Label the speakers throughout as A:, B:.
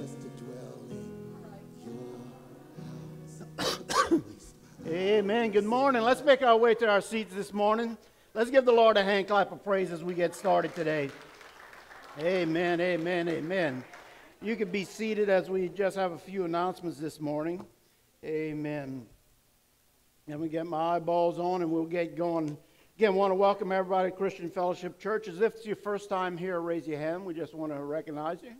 A: to dwell in your house.
B: Amen. Good morning. Let's make our way to our seats this morning. Let's give the Lord a hand clap of praise as we get started today. Amen, amen, amen. You can be seated as we just have a few announcements this morning. Amen. And we get my eyeballs on and we'll get going. Again, want to welcome everybody to Christian Fellowship Church. As if it's your first time here, raise your hand. We just want to recognize you.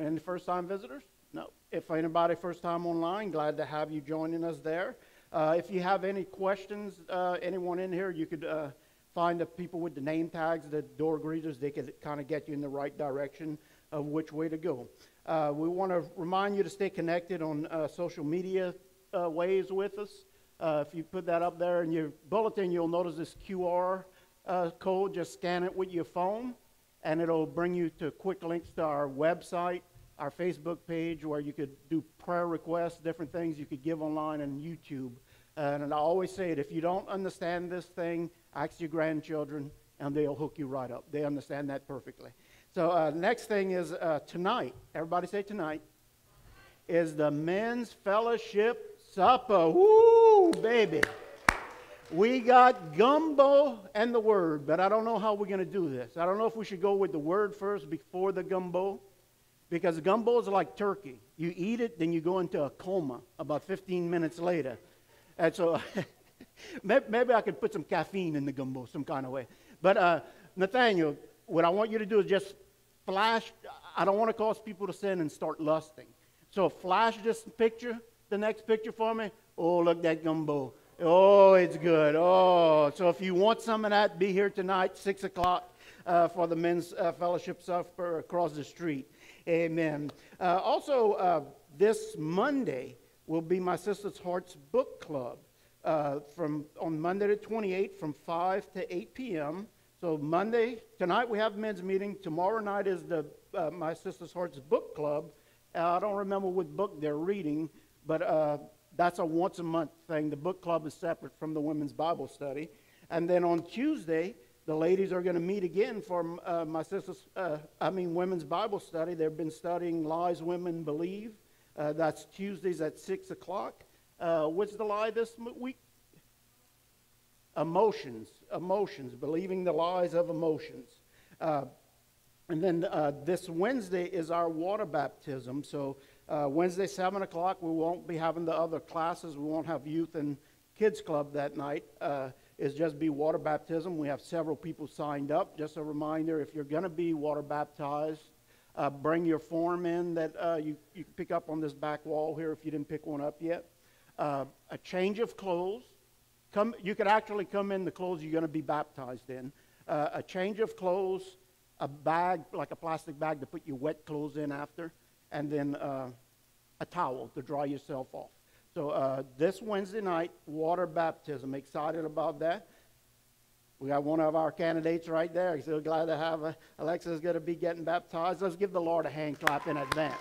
B: Any first time visitors? No. If anybody first time online, glad to have you joining us there. Uh, if you have any questions, uh, anyone in here, you could uh, find the people with the name tags, the door greeters. They could kind of get you in the right direction of which way to go. Uh, we want to remind you to stay connected on uh, social media uh, ways with us. if you put that up there in your bulletin, you'll notice this QR code. Just scan it with your phone, and it'll bring you to quick links to our website, our Facebook page, where you could do prayer requests, different things you could give online, and YouTube. And I always say it if you don't understand this thing, ask your grandchildren, and they'll hook you right up. They understand that perfectly. So, uh, next thing is uh, tonight. Everybody say tonight. Is the men's fellowship supper. Woo, baby. We got gumbo and the word, but I don't know how we're going to do this. I don't know if we should go with the word first before the gumbo, because gumbo is like turkey. You eat it, then you go into a coma about 15 minutes later. And so maybe I could put some caffeine in the gumbo some kind of way. But uh, Nathaniel, what I want you to do is just flash. I don't want to cause people to sin and start lusting. So flash this picture, the next picture for me. Oh, look that gumbo. Oh, it's good. Oh, so if you want some of that, be here tonight, 6 o'clock, uh, for the men's uh, fellowship supper across the street. Amen. Uh, also, uh, this Monday, will be my sister's heart's book club uh, from on Monday the 28th from 5 to 8 p.m. So Monday tonight we have men's meeting. Tomorrow night is the uh, my sister's heart's book club. I don't remember what book they're reading, but that's a once a month thing. The book club is separate from the women's Bible study. And then on Tuesday, the ladies are going to meet again for uh, my sister's, uh, I mean, women's Bible study. They've been studying Lies Women Believe. Uh, that's Tuesdays at 6 o'clock. Uh, what's the lie this week? Emotions. Emotions. Believing the lies of emotions. Uh, and then uh, this Wednesday is our water baptism. So uh, Wednesday, 7 o'clock, we won't be having the other classes. We won't have youth and kids club that night. Uh, it's just be water baptism. We have several people signed up. Just a reminder, if you're going to be water baptized, uh, bring your form in that uh, you, you pick up on this back wall here if you didn't pick one up yet. Uh, a change of clothes. Come, you could actually come in the clothes you're going to be baptized in. Uh, a change of clothes, a bag, like a plastic bag to put your wet clothes in after, and then uh, a towel to dry yourself off. So uh, this Wednesday night, water baptism. Excited about that. We got one of our candidates right there. So glad to have uh, Alexa's going to be getting baptized. Let's give the Lord a hand clap in advance.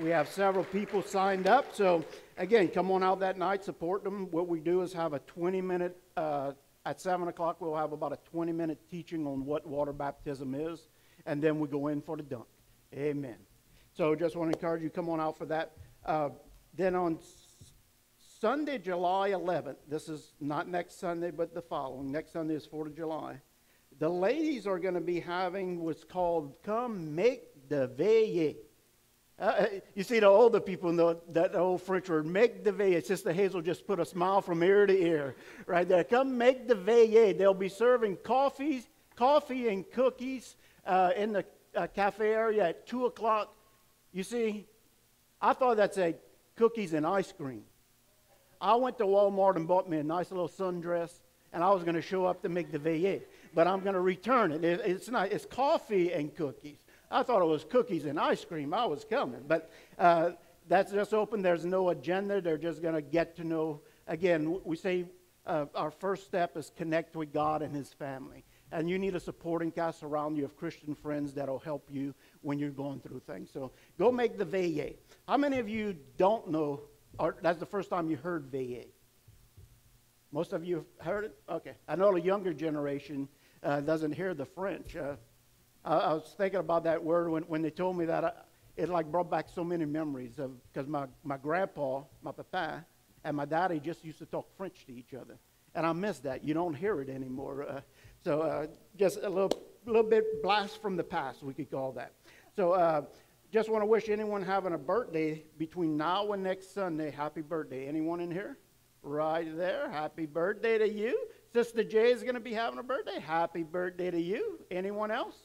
B: We have several people signed up. So, again, come on out that night, support them. What we do is have a 20 minute, uh, at 7 o'clock, we'll have about a 20 minute teaching on what water baptism is, and then we go in for the dunk. Amen. So, just want to encourage you, come on out for that. Uh, then on Sunday, July 11th, this is not next Sunday, but the following. Next Sunday is 4th of July. The ladies are going to be having what's called Come Make the Veillée. Uh, uh, you see, the older people know that old French word, make the veillée. Sister Hazel just put a smile from ear to ear right there. Come make the veillée. They'll be serving coffees, coffee and cookies uh, in the uh, cafe area at 2 o'clock. You see, I thought that's a cookies and ice cream. I went to Walmart and bought me a nice little sundress, and I was going to show up to make the veillée, but I'm going to return it. it. It's not. It's coffee and cookies. I thought it was cookies and ice cream. I was coming, but uh, that's just open. There's no agenda. They're just going to get to know. Again, we say uh, our first step is connect with God and His family. And you need a supporting cast around you of Christian friends that'll help you when you're going through things. So go make the veillée. How many of you don't know or that's the first time you heard veillée. Most of you have heard it? Okay. I know the younger generation uh, doesn't hear the French. Uh, I, I was thinking about that word when, when they told me that. I, it like brought back so many memories of because my, my grandpa, my papa, and my daddy just used to talk French to each other, and I miss that. You don't hear it anymore. Uh, so uh, just a little little bit blast from the past, we could call that. So uh, just want to wish anyone having a birthday between now and next Sunday, happy birthday. Anyone in here? Right there. Happy birthday to you. Sister Jay is going to be having a birthday. Happy birthday to you. Anyone else?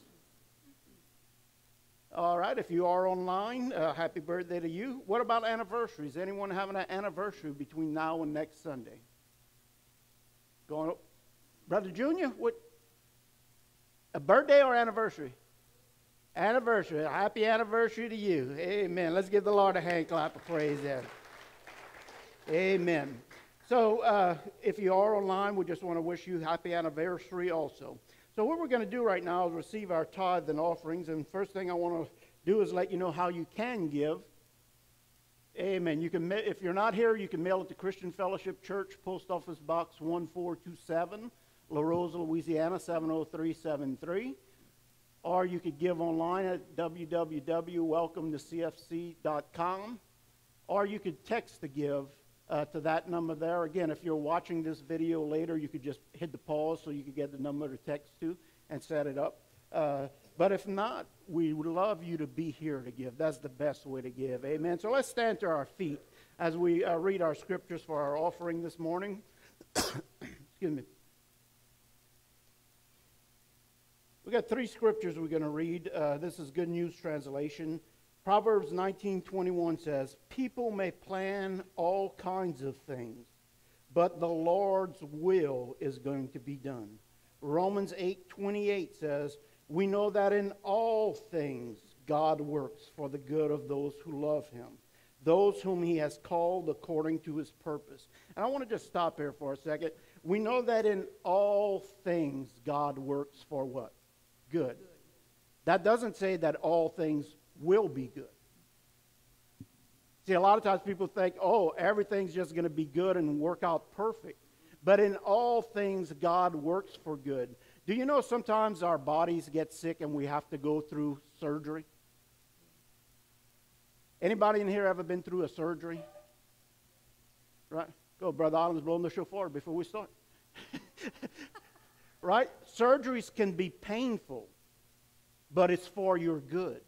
B: All right, if you are online, uh, happy birthday to you. What about anniversaries? Anyone having an anniversary between now and next Sunday? Going, Brother Junior, what? A birthday or anniversary? Anniversary. Happy anniversary to you. Amen. Let's give the Lord a hand clap of praise there. Amen. So, uh, if you are online, we just want to wish you happy anniversary also. So, what we're going to do right now is receive our tithe and offerings. And first thing I want to do is let you know how you can give. Amen. You can, if you're not here, you can mail it to Christian Fellowship Church, Post Office Box 1427, Larose, Louisiana 70373. Or you could give online at www.welcometocfc.com. Or you could text to give uh, to that number there. Again, if you're watching this video later, you could just hit the pause so you could get the number to text to and set it up. Uh, but if not, we would love you to be here to give. That's the best way to give. Amen. So let's stand to our feet as we uh, read our scriptures for our offering this morning. Excuse me. We got three scriptures we're going to read. Uh, this is Good News Translation. Proverbs 19:21 says, "People may plan all kinds of things, but the Lord's will is going to be done." Romans 8:28 says, "We know that in all things God works for the good of those who love him, those whom he has called according to his purpose." And I want to just stop here for a second. We know that in all things God works for what? Good. That doesn't say that all things will be good. See, a lot of times people think, oh, everything's just going to be good and work out perfect. But in all things, God works for good. Do you know sometimes our bodies get sick and we have to go through surgery? Anybody in here ever been through a surgery? Right? Go, Brother Adams, blowing the shofar before we start. right? Surgeries can be painful, but it's for your good.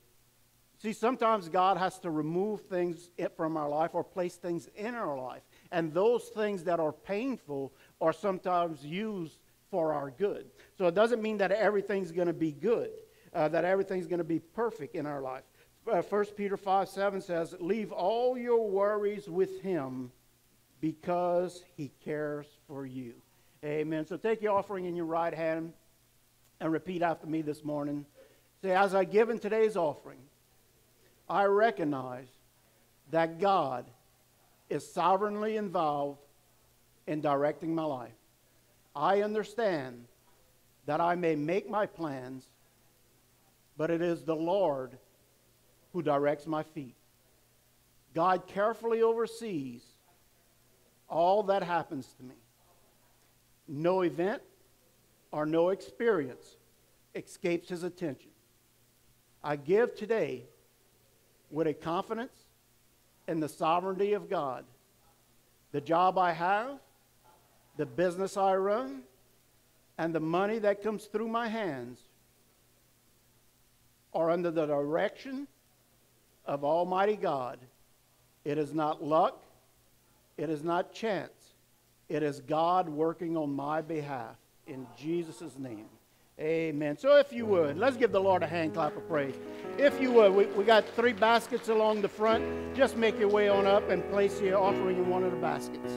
B: See, sometimes God has to remove things from our life or place things in our life. And those things that are painful are sometimes used for our good. So it doesn't mean that everything's going to be good, uh, that everything's going to be perfect in our life. Uh, 1 Peter 5 7 says, Leave all your worries with him because he cares for you. Amen. So take your offering in your right hand and repeat after me this morning. Say, As I give in today's offering, I recognize that God is sovereignly involved in directing my life. I understand that I may make my plans, but it is the Lord who directs my feet. God carefully oversees all that happens to me. No event or no experience escapes his attention. I give today with a confidence in the sovereignty of God. The job I have, the business I run, and the money that comes through my hands are under the direction of Almighty God. It is not luck, it is not chance, it is God working on my behalf. In Jesus' name. Amen. So if you would, let's give the Lord a hand clap of praise. If you would, we, we got three baskets along the front. Just make your way on up and place your offering in one of the baskets.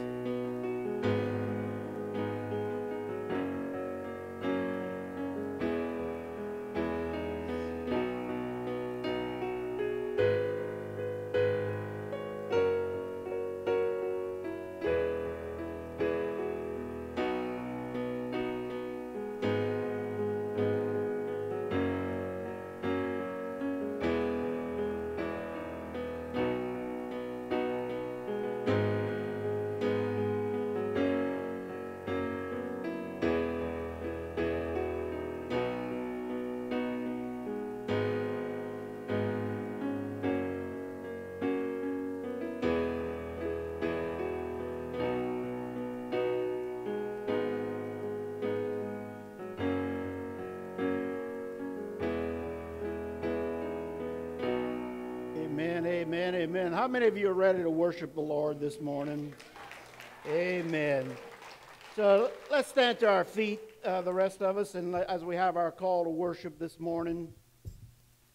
C: Amen, amen. How many of you are ready to worship the Lord this morning? Amen. So let's stand to our feet, uh, the rest of us, and as we have our call to worship this morning.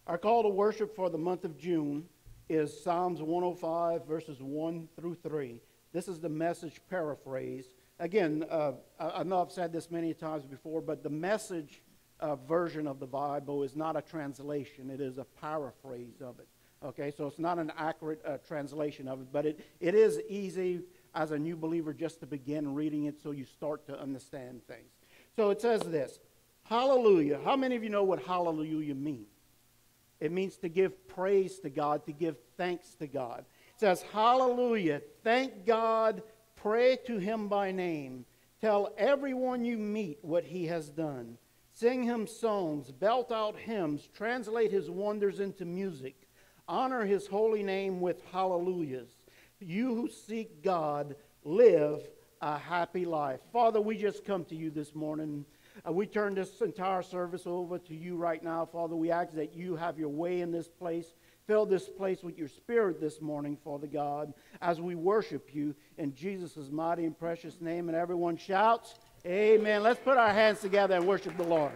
C: Our call to worship for the month of June is Psalms 105, verses 1 through 3. This is the message paraphrase. Again, uh, I know I've said this many times before, but the message uh, version of the Bible is not a translation, it is a paraphrase of it. Okay, so it's not an accurate uh, translation of it, but it, it is easy as a new believer just to begin reading it so you start to understand things. So it says this Hallelujah. How many of you know what hallelujah means? It means to give praise to God, to give thanks to God. It says, Hallelujah. Thank God. Pray to him by name. Tell everyone you meet what he has done. Sing him songs, belt out hymns, translate his wonders into music. Honor his holy name with hallelujahs. You who seek God, live a happy life. Father, we just come to you this morning. Uh, we turn this entire service over to you right now, Father. We ask that you have your way in this place. Fill this place with your spirit this morning, Father God, as we worship you in Jesus' mighty and precious name. And everyone shouts, Amen. Let's put our hands together and worship the Lord.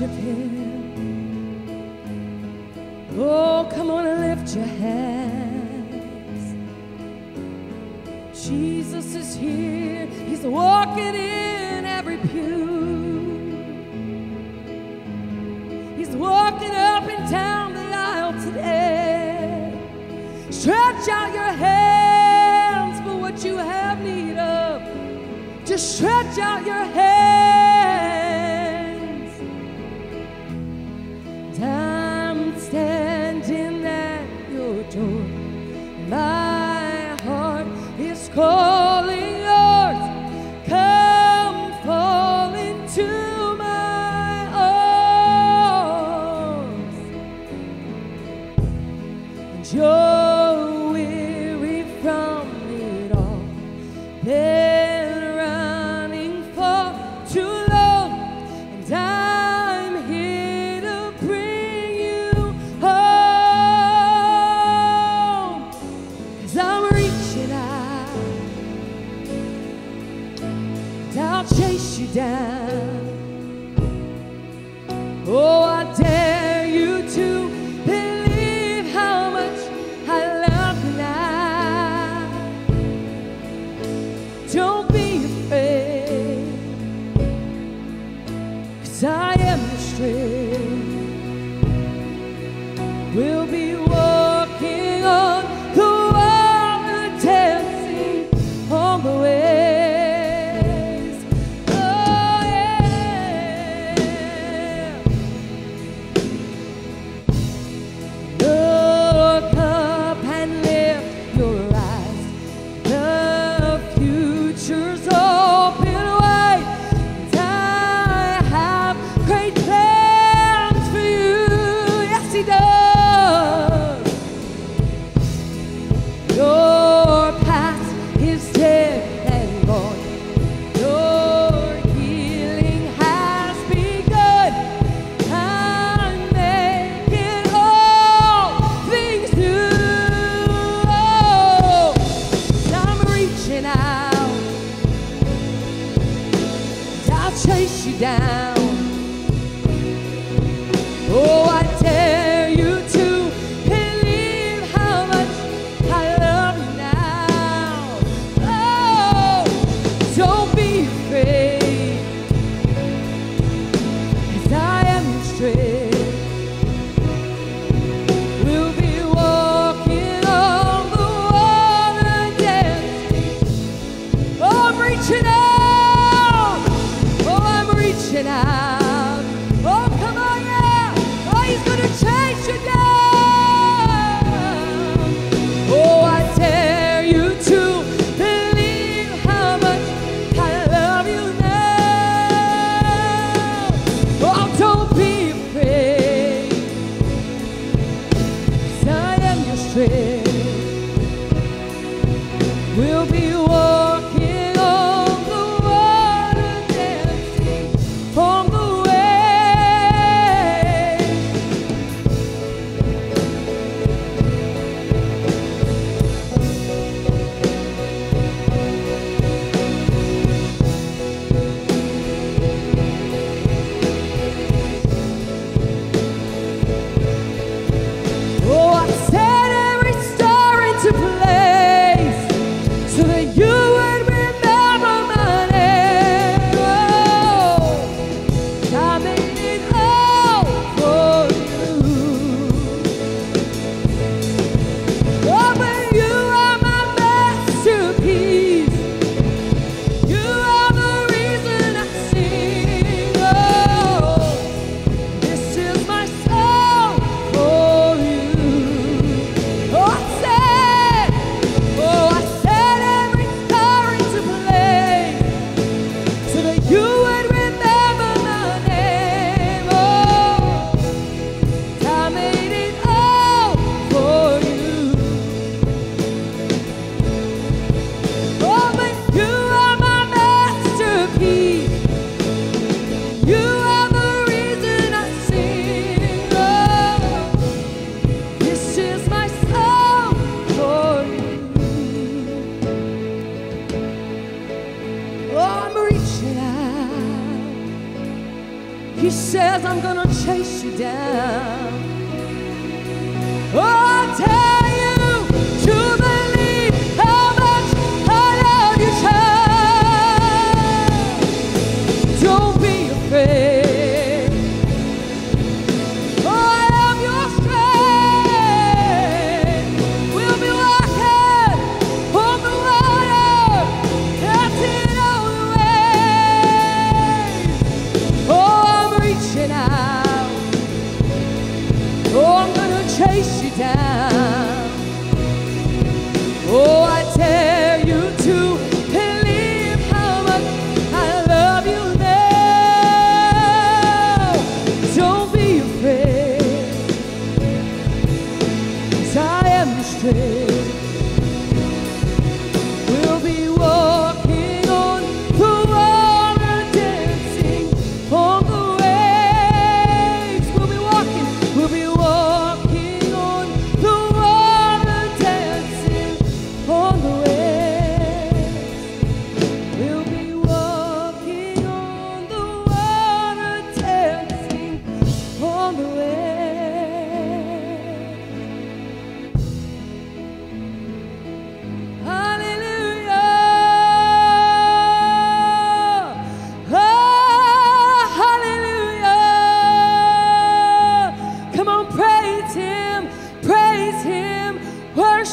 C: worship Him. Oh, come on and lift your hands. Jesus is here, He's walking in every pew. He's walking up and down the aisle today. Stretch out your hands for what you have need of. Just stretch out your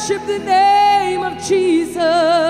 C: worship the name of Jesus.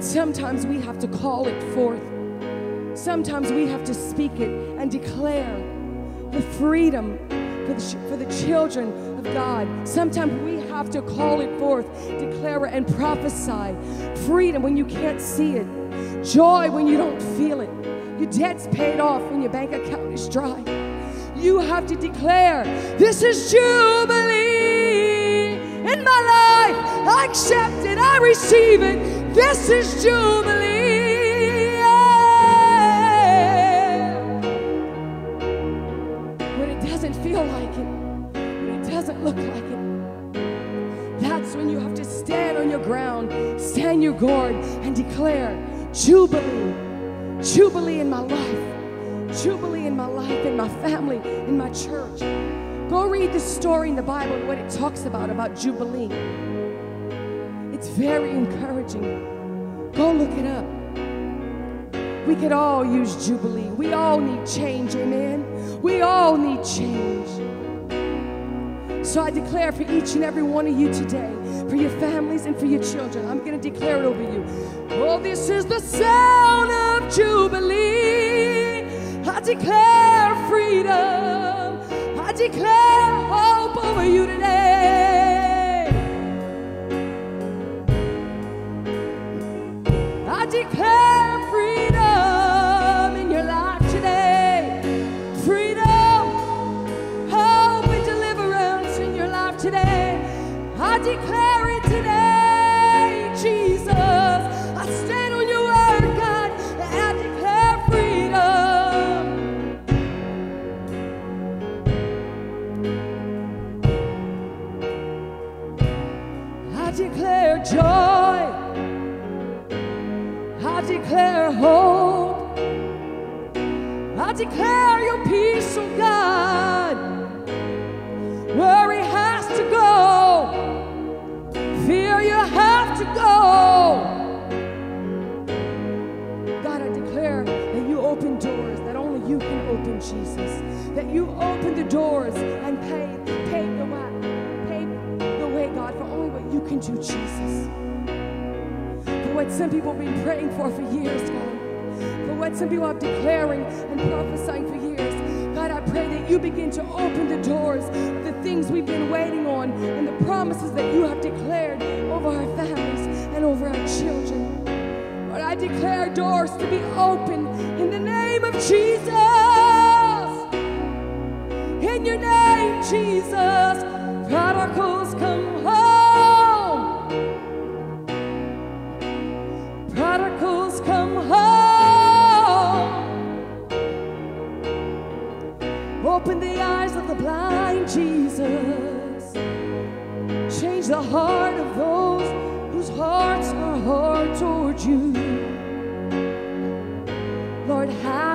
C: But sometimes we have to call it forth. Sometimes we have to speak it and declare the freedom for the, for the children of God. Sometimes we have to call it forth, declare it, and prophesy freedom when you can't see it, joy when you don't feel it, your debt's paid off when your bank account is dry. You have to declare, This is Jubilee in my life. I accept it, I receive it. This is Jubilee. When it doesn't feel like it, when it doesn't look like it, that's when you have to stand on your ground, stand your guard, and declare Jubilee, Jubilee in my life, Jubilee in my life, in my family, in my church. Go read the story in the Bible, and what it talks about, about Jubilee. It's very encouraging. Go look it up. We could all use Jubilee. We all need change, amen? We all need change. So I declare for each and every one of you today, for your families and for your children, I'm going to declare it over you. Oh, this is the sound of Jubilee. I declare freedom. I declare hope over you today. Declare your peace, oh God. Worry has to go. Fear, you have to go. God, I declare that you open doors that only you can open, Jesus. That you open the doors and pave, pave the way, pave the way, God, for only what you can do, Jesus for what some people have been praying for for years, God. What some people have declaring and prophesying for years. God, I pray that you begin to open the doors the things we've been waiting on and the promises that you have declared over our families and over our children. Lord, I declare doors to be open in the name of Jesus. In your name, Jesus, prodigals come home. Open the eyes of the blind, Jesus. Change the heart of those whose hearts are hard toward you. Lord, have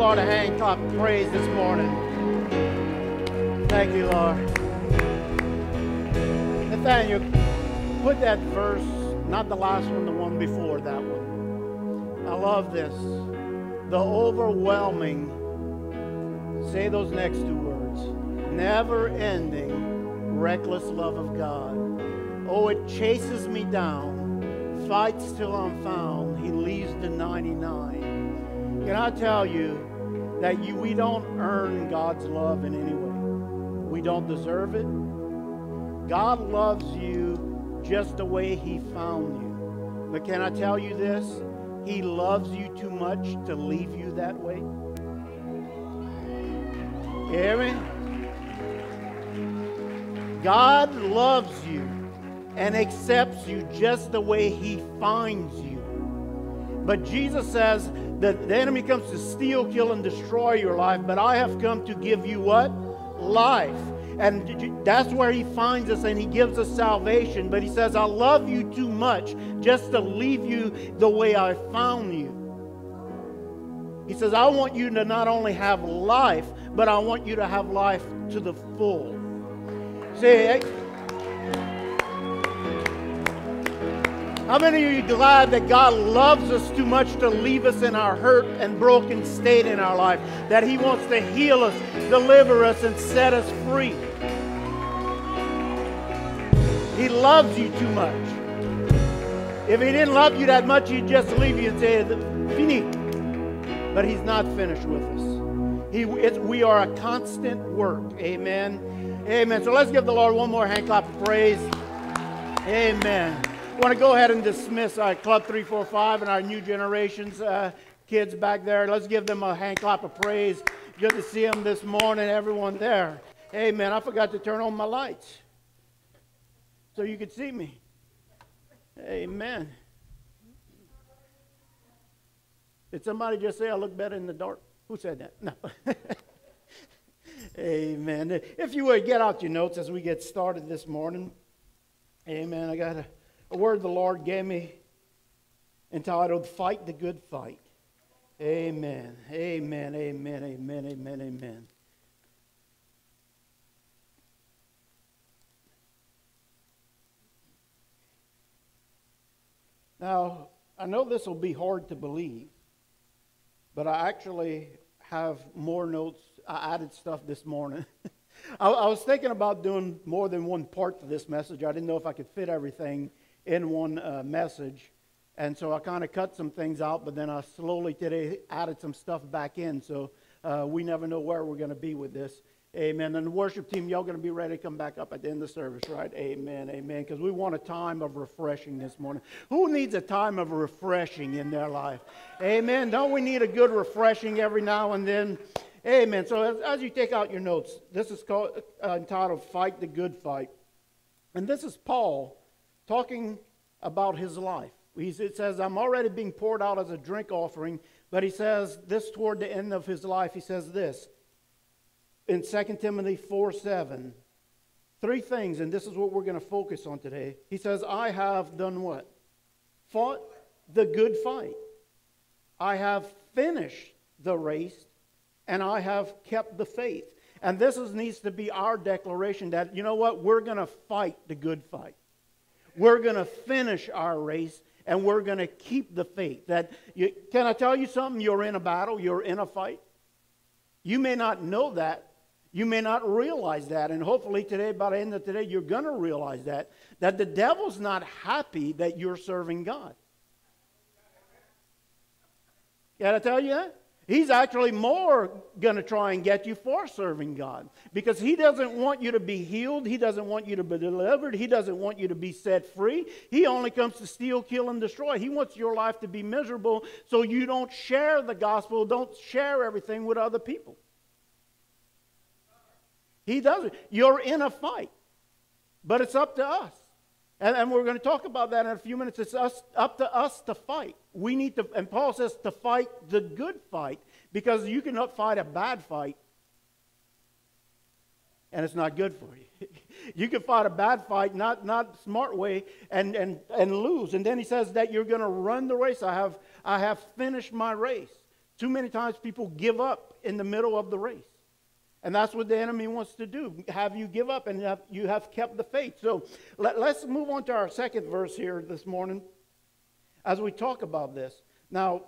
B: Lord a clap of praise this morning. Thank you, Lord. Nathaniel, put that verse, not the last one, the one before that one. I love this. The overwhelming, say those next two words, never ending, reckless love of God. Oh, it chases me down, fights till I'm found. He leaves the 99. Can I tell you that you, we don't earn God's love in any way? We don't deserve it. God loves you just the way He found you. But can I tell you this? He loves you too much to leave you that way. You hear me? God loves you and accepts you just the way He finds you. But Jesus says that the enemy comes to steal, kill, and destroy your life, but I have come to give you what? Life. And that's where he finds us and he gives us salvation. But he says, I love you too much just to leave you the way I found you. He says, I want you to not only have life, but I want you to have life to the full. See, How many of you glad that God loves us too much to leave us in our hurt and broken state in our life? That He wants to heal us, deliver us, and set us free. He loves you too much. If He didn't love you that much, He'd just leave you and say, Fini. But He's not finished with us. He, we are a constant work. Amen. Amen. So let's give the Lord one more hand clap of praise. Amen. Want to go ahead and dismiss our Club 345 and our new generations uh, kids back there. Let's give them a hand clap of praise. Good to see them this morning, everyone there. Amen. I forgot to turn on my lights so you could see me. Amen. Did somebody just say I look better in the dark? Who said that? No. Amen. If you would get out your notes as we get started this morning. Amen. I got a, a word the Lord gave me entitled Fight the Good Fight. Amen. Amen. Amen. Amen. Amen. Amen. Now, I know this will be hard to believe, but I actually have more notes. I added stuff this morning. I, I, was thinking about doing more than one part to this message. I didn't know if I could fit everything in one uh, message. And so I kind of cut some things out, but then I slowly today added some stuff back in. So uh, we never know where we're going to be with this. Amen. And the worship team, y'all going to be ready to come back up at the end of the service, right? Amen. Amen. Because we want a time of refreshing this morning. Who needs a time of refreshing in their life? Amen. Don't we need a good refreshing every now and then? Amen. So as, as you take out your notes, this is called, uh, entitled Fight the Good Fight. And this is Paul talking about his life. He says, I'm already being poured out as a drink offering, but he says this toward the end of his life. He says this in 2 Timothy 4 7. Three things, and this is what we're going to focus on today. He says, I have done what? Fought the good fight. I have finished the race, and I have kept the faith. And this is, needs to be our declaration that, you know what, we're going to fight the good fight. We're going to finish our race, and we're going to keep the faith. That you, can I tell you something? You're in a battle, you're in a fight. You may not know that, you may not realize that, and hopefully today, by the end of today, you're going to realize that, that the devil's not happy that you're serving God. Can I tell you that? He's actually more going to try and get you for serving God because he doesn't want you to be healed. He doesn't want you to be delivered. He doesn't want you to be set free. He only comes to steal, kill, and destroy. He wants your life to be miserable so you don't share the gospel, don't share everything with other people. He doesn't. You're in a fight, but it's up to us. And, and we're going to talk about that in a few minutes. It's us, up to us to fight. We need to, and Paul says to fight the good fight because you cannot fight a bad fight and it's not good for you. you can fight a bad fight, not not smart way, and and and lose. And then he says that you're going to run the race. I have I have finished my race. Too many times people give up in the middle of the race. And that's what the enemy wants to do have you give up and have, you have kept the faith. So let, us move on to our second verse here this morning as we talk about this. Now,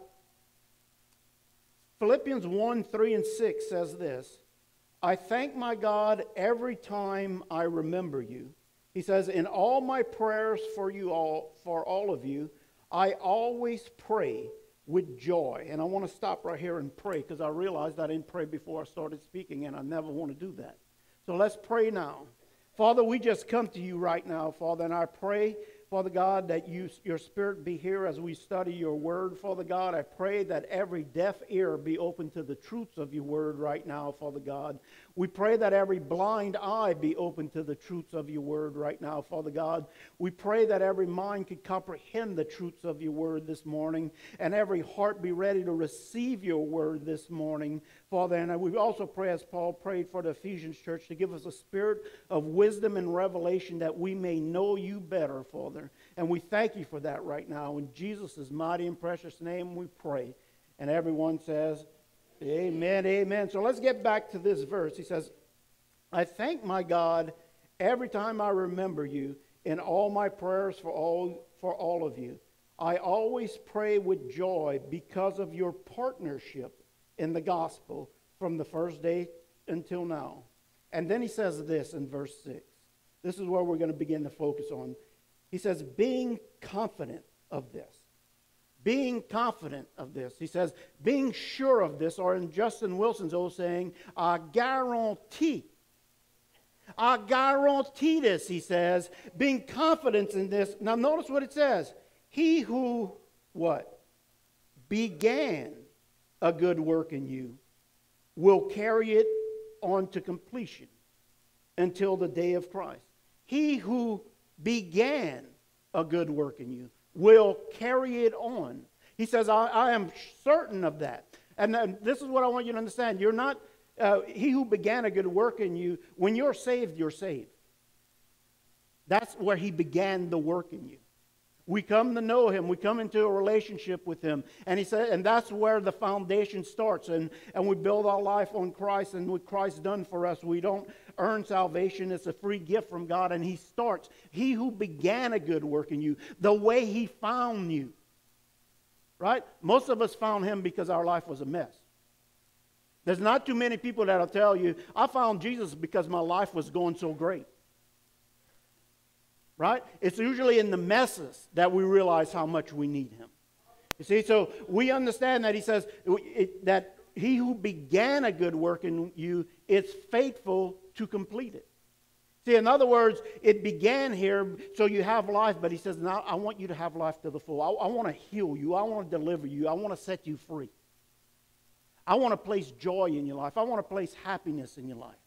B: Philippians 1 3 and 6 says this I thank my God every time I remember you. He says, In all my prayers for you all, for all of you, I always pray with joy. And I want to stop right here and pray because I realized I didn't pray before I started speaking, and I never want to do that. So let's pray now. Father, we just come to you right now, Father, and I pray Father God, that you, your spirit be here as we study your word. Father God, I pray that every deaf ear be open to the truths of your word right now, Father God. We pray that every blind eye be open to the truths of your word right now, Father God. We pray that every mind could comprehend the truths of your word this morning and every heart be ready to receive your word this morning, Father. And we also pray, as Paul prayed for the Ephesians church, to give us a spirit of wisdom and revelation that we may know you better, Father. And we thank you for that right now. In Jesus' mighty and precious name we pray. And everyone says, Amen, amen. So let's get back to this verse. He says, I thank my God every time I remember you in all my prayers for all, for all of you. I always pray with joy because of your partnership in the gospel from the first day until now. And then he says this in verse 6. This is where we're going to begin to focus on. He says, being confident of this being confident of this. He says, being sure of this, or in Justin Wilson's old saying, a guarantee. Agarontitis, he says, being confident in this. Now notice what it says. He who, what? Began a good work in you will carry it on to completion until the day of Christ. He who began a good work in you will carry it on. He says, I, I am certain of that. And, this is what I want you to understand. You're not, uh, he who began a good work in you, when you're saved, you're saved. That's where he began the work in you. We come to know him. We come into a relationship with him. And he said, and that's where the foundation starts. And, and we build our life on Christ and what Christ done for us. We don't earn salvation. It's a free gift from God. And he starts. He who began a good work in you, the way he found you. Right? Most of us found him because our life was a mess. There's not too many people that'll tell you, I found Jesus because my life was going so great right? It's usually in the messes that we realize how much we need Him. You see, so we understand that He says it, that He who began a good work in you is faithful to complete it. See, in other words, it began here so you have life, but He says, now I want you to have life to the full. I, I want to heal you, I want to deliver you, I want to set you free. I want to place joy in your life, I want to place happiness in your life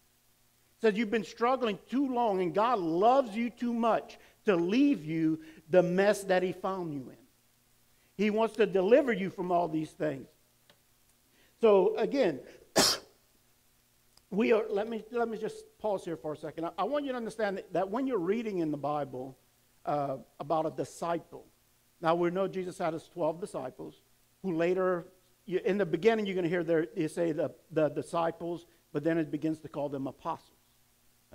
B: says you've been struggling too long and God loves you too much to leave you the mess that He found you in. He wants to deliver you from all these things. So again, we are, let me, let me just pause here for a second. I, I want you to understand that, that, when you're reading in the Bible uh, about a disciple, now we know Jesus had his 12 disciples who later, you, in the beginning, you're going to hear there, you say the, the disciples, but then it begins to call them apostles.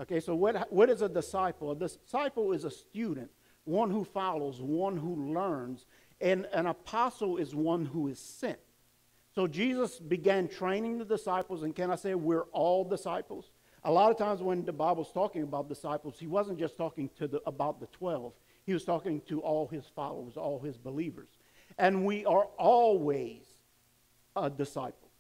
B: Okay, so what, what is a disciple? A disciple is a student, one who follows, one who learns, and an apostle is one who is sent. So Jesus began training the disciples, and can I say we're all disciples? A lot of times when the Bible's talking about disciples, he wasn't just talking to the, about the 12. He was talking to all his followers, all his believers. And we are always a disciple.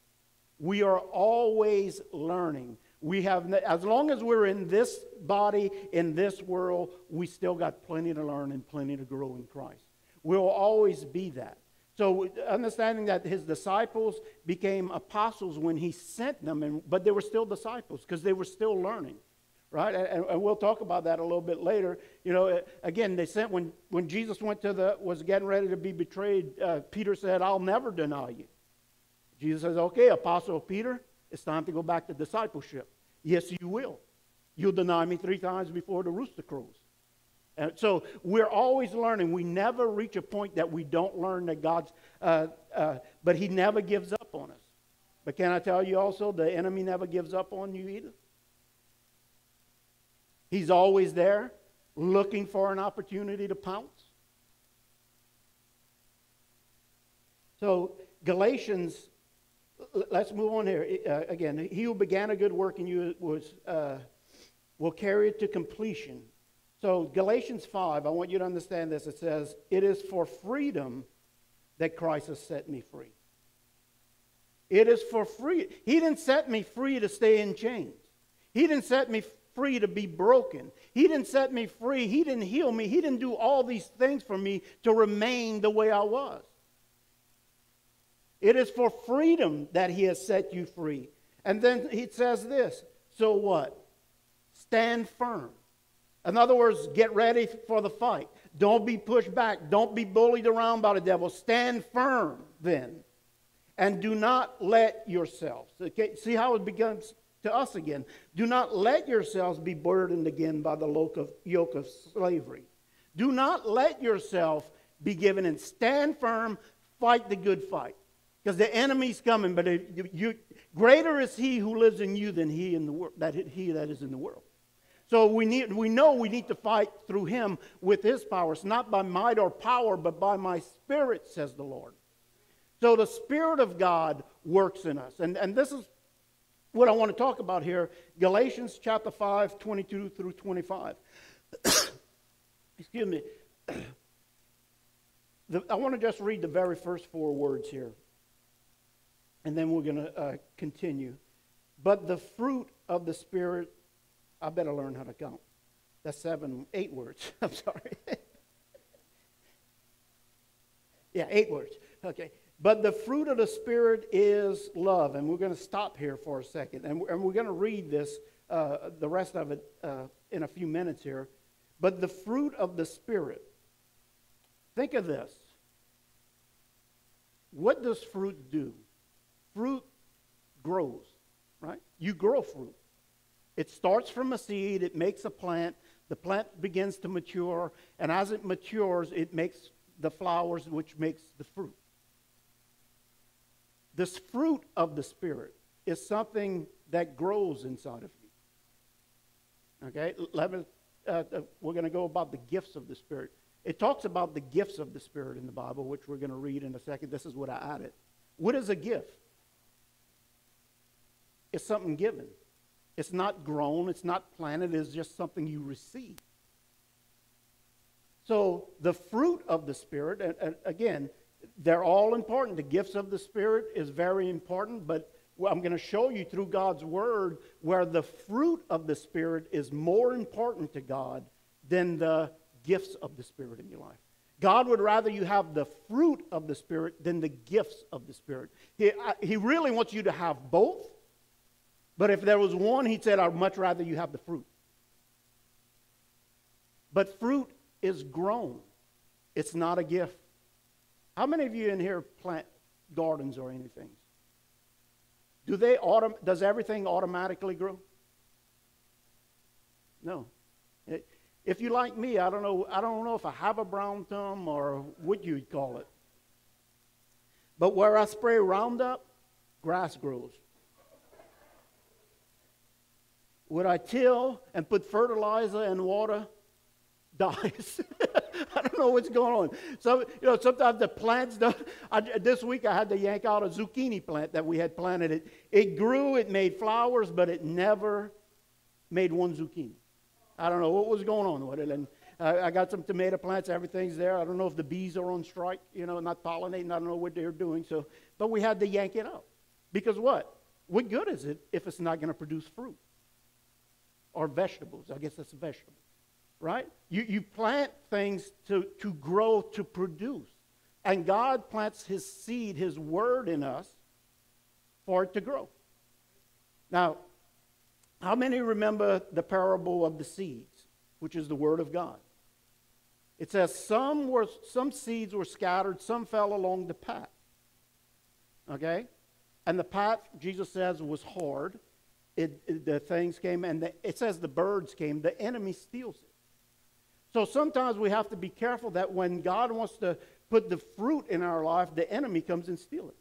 B: We are always learning. We have, as long as we're in this body, in this world, we still got plenty to learn and plenty to grow in Christ. We'll always be that. So, understanding that his disciples became apostles when he sent them, and, but they were still disciples because they were still learning, right? And, and, we'll talk about that a little bit later. You know, again, they sent when when Jesus went to the was getting ready to be betrayed. Uh, Peter said, "I'll never deny you." Jesus says, "Okay, Apostle Peter, it's time to go back to discipleship. Yes, you will. You'll deny me three times before the rooster crows. And so we're always learning. We never reach a point that we don't learn that God's, uh, uh, but He never gives up on us. But can I tell you also, the enemy never gives up on you either? He's always there looking for an opportunity to pounce. So, Galatians let's move on here. Uh, again, he who began a good work in you was, uh, will carry it to completion. So, Galatians 5, I want you to understand this. It says, It is for freedom that Christ has set me free. It is for free. He didn't set me free to stay in chains. He didn't set me free to be broken. He didn't set me free. He didn't heal me. He didn't do all these things for me to remain the way I was. It is for freedom that he has set you free. And then he says this so what? Stand firm. In other words, get ready for the fight. Don't be pushed back. Don't be bullied around by the devil. Stand firm then. And do not let yourselves, okay, see how it begins to us again. Do not let yourselves be burdened again by the yoke of slavery. Do not let yourself be given in. Stand firm, fight the good fight. Because the enemy's coming, but it, you, greater is he who lives in you than he in the world, that he that is in the world. So we need, we know we need to fight through him with his powers, not by might or power, but by my spirit, says the Lord. So the spirit of God works in us, and and this is what I want to talk about here. Galatians chapter 5, 22 through 25. Excuse me. The, I want to just read the very first four words here and then we're going to uh, continue. But the fruit of the Spirit I better learn how to count. That's seven, eight words. I'm sorry. yeah, eight words. Okay. But the fruit of the Spirit is love. And we're going to stop here for a second. And we're, we're going to read this, uh, the rest of it, uh, in a few minutes here. But the fruit of the Spirit. Think of this. What does fruit do? Fruit grows, right? You grow fruit. It starts from a seed, it makes a plant, the plant begins to mature, and as it matures, it makes the flowers, which makes the fruit. This fruit of the Spirit is something that grows inside of you. Okay? Let me, uh, uh, we're going to go about the gifts of the Spirit. It talks about the gifts of the Spirit in the Bible, which we're going to read in a second. This is what I added. What is a gift? It's something given. It's not grown, it's not planted, it's just something you receive. So the fruit of the Spirit, and, again, they're all important. The gifts of the Spirit is very important, but I'm going to show you through God's Word where the fruit of the Spirit is more important to God than the gifts of the Spirit in your life. God would rather you have the fruit of the Spirit than the gifts of the Spirit. He, he really wants you to have both, but if there was one, he said, I'd much rather you have the fruit. But fruit is grown, it's not a gift. How many of you in here plant gardens or anything? Do they autom- does everything automatically grow? No. It, if you like me, I don't know, I don't know if I have a brown thumb or what you'd call it. But where I spray Roundup, grass grows. Would I till and put fertilizer and water? Dies. I don't know what's going on. So you know, sometimes the plants. Don't, I, this week I had to yank out a zucchini plant that we had planted. It it grew, it made flowers, but it never made one zucchini. I don't know what was going on with it. And I got some tomato plants. Everything's there. I don't know if the bees are on strike. You know, not pollinating. I don't know what they're doing. So, but we had to yank it out because what? What good is it if it's not going to produce fruit? Or vegetables. I guess that's a vegetable, right? You, you plant things to, to grow, to produce. And God plants His seed, His word in us for it to grow. Now, how many remember the parable of the seeds, which is the word of God? It says some were some seeds were scattered, some fell along the path. Okay? And the path, Jesus says, was hard it, it, the things came, and the, it says the birds came, the enemy steals it. So sometimes we have to be careful that when God wants to put the fruit in our life, the enemy comes and steals it.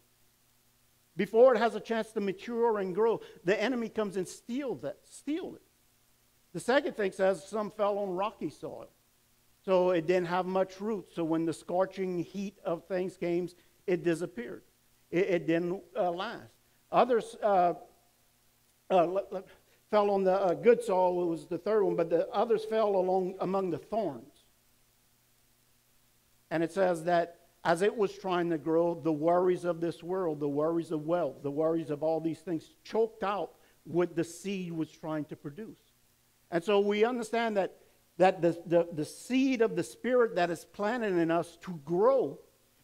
B: Before it has a chance to mature and grow, the enemy comes and steal that, steal it. The second thing says some fell on rocky soil. So it didn't have much root. So when the scorching heat of things came, it disappeared. It, it didn't uh, last. Others uh, uh, fell on the uh, good soil, it was the third one, but the others fell along among the thorns. And it says that as it was trying to grow, the worries of this world, the worries of wealth, the worries of all these things choked out what the seed was trying to produce. And so we understand that, that the, the, the seed of the Spirit that is planted in us to grow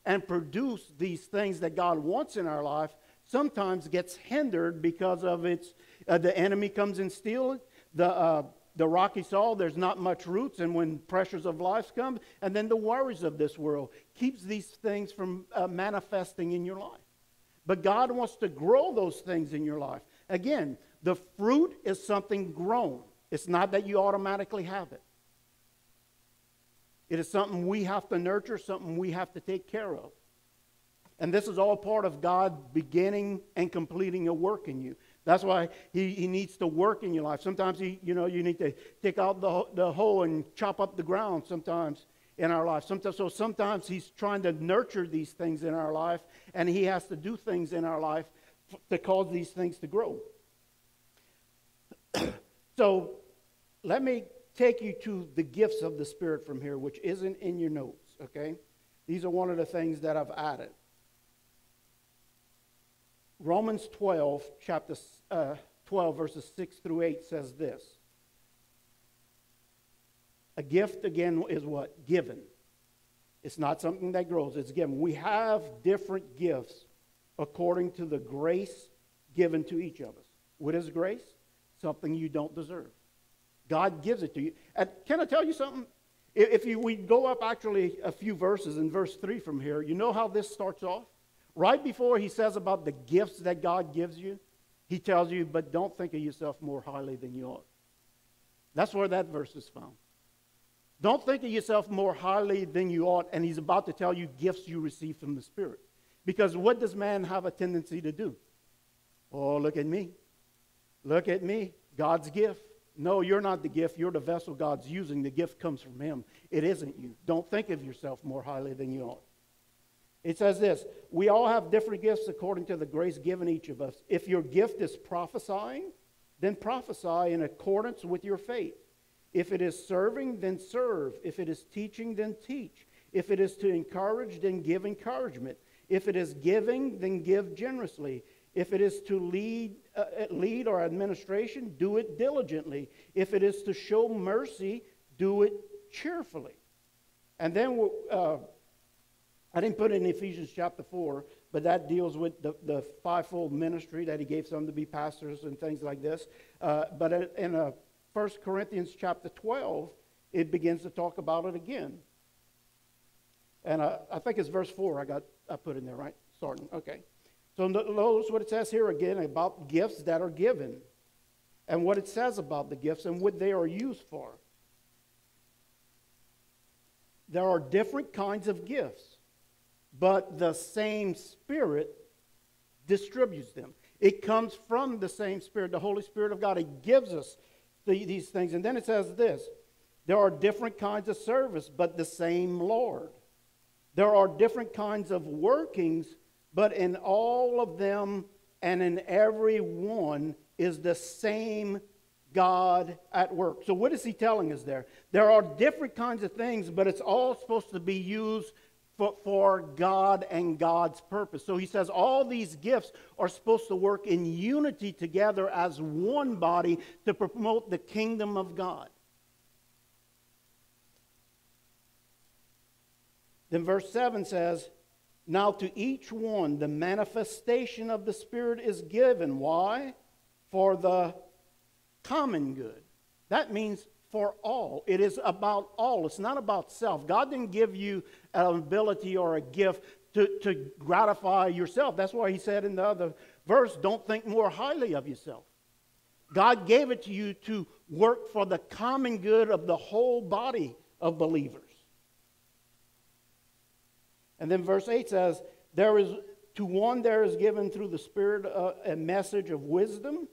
B: and produce these things that God wants in our life sometimes gets hindered because of its uh, the enemy comes and steals the, uh, the rocky soil. There's not much roots, and when pressures of life come, and then the worries of this world keeps these things from uh, manifesting in your life. But God wants to grow those things in your life. Again, the fruit is something grown. It's not that you automatically have it. It is something we have to nurture, something we have to take care of. And this is all part of God beginning and completing a work in you. That's why he, he needs to work in your life. Sometimes he, you know, you need to take out the, the hoe and chop up the ground sometimes in our life. Sometimes, so sometimes he's trying to nurture these things in our life, and he has to do things in our life to cause these things to grow. so let me take you to the gifts of the Spirit from here, which isn't in your notes, okay? These are one of the things that I've added. Romans 12, chapter uh, 12, verses 6 through 8 says this A gift, again, is what? Given. It's not something that grows, it's given. We have different gifts according to the grace given to each of us. What is grace? Something you don't deserve. God gives it to you. And can I tell you something? If you, we go up actually a few verses in verse 3 from here, you know how this starts off? Right before he says about the gifts that God gives you, he tells you, but don't think of yourself more highly than you ought. That's where that verse is found. Don't think of yourself more highly than you ought, and he's about to tell you gifts you receive from the Spirit. Because what does man have a tendency to do? Oh, look at me. Look at me. God's gift. No, you're not the gift. You're the vessel God's using. The gift comes from Him. It isn't you. Don't think of yourself more highly than you ought. It says this We all have different gifts according to the grace given each of us. If your gift is prophesying, then prophesy in accordance with your faith. If it is serving, then serve. If it is teaching, then teach. If it is to encourage, then give encouragement. If it is giving, then give generously. If it is to lead, uh, lead or administration, do it diligently. If it is to show mercy, do it cheerfully. And then uh, I didn't put it in Ephesians chapter 4, but that deals with the, the fivefold ministry that he gave some to be pastors and things like this. Uh, but in uh, 1 Corinthians chapter 12, it begins to talk about it again. And I, I think it's verse 4 I got I put in there, right? Starting. Okay. So notice what it says here again about gifts that are given and what it says about the gifts and what they are used for. There are different kinds of gifts, but the same Spirit distributes them. It comes from the same Spirit, the Holy Spirit of God. It gives us the, these things. And then it says this there are different kinds of service, but the same Lord. There are different kinds of workings, but in all of them and in every one is the same God at work. So, what is he telling us there? There are different kinds of things, but it's all supposed to be used for, for God and God's purpose. So, he says all these gifts are supposed to work in unity together as one body to promote the kingdom of God. Then, verse 7 says, Now to each one the manifestation of the Spirit is given. Why? For the common good. That means for all. It is about all. It's not about self. God didn't give you an ability or a gift to, to gratify yourself. That's why he said in the other verse, don't think more highly of yourself. God gave it to you to work for the common good of the whole body of believers. And then verse 8 says, There is to one there is given through the Spirit a, uh, a message of wisdom,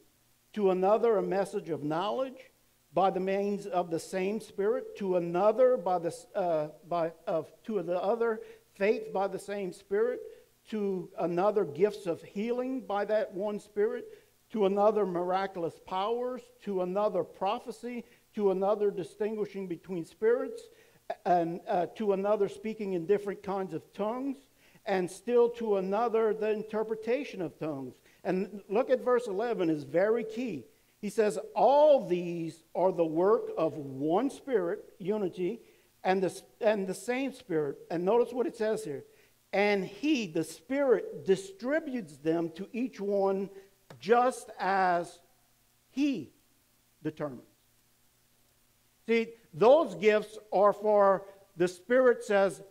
B: to another a message of knowledge by the means of the same Spirit, to another by the uh, by of to the other faith by the same Spirit, to another gifts of healing by that one Spirit, to another miraculous powers, to another prophecy, to another distinguishing between spirits and uh, to another speaking in different kinds of tongues, and still to another the interpretation of tongues. And look at verse 11 is very key. He says, All these are the work of one spirit, unity, and the, and the same spirit. And notice what it says here. And he, the spirit, distributes them to each one just as he determines. See, those gifts are for the Spirit says,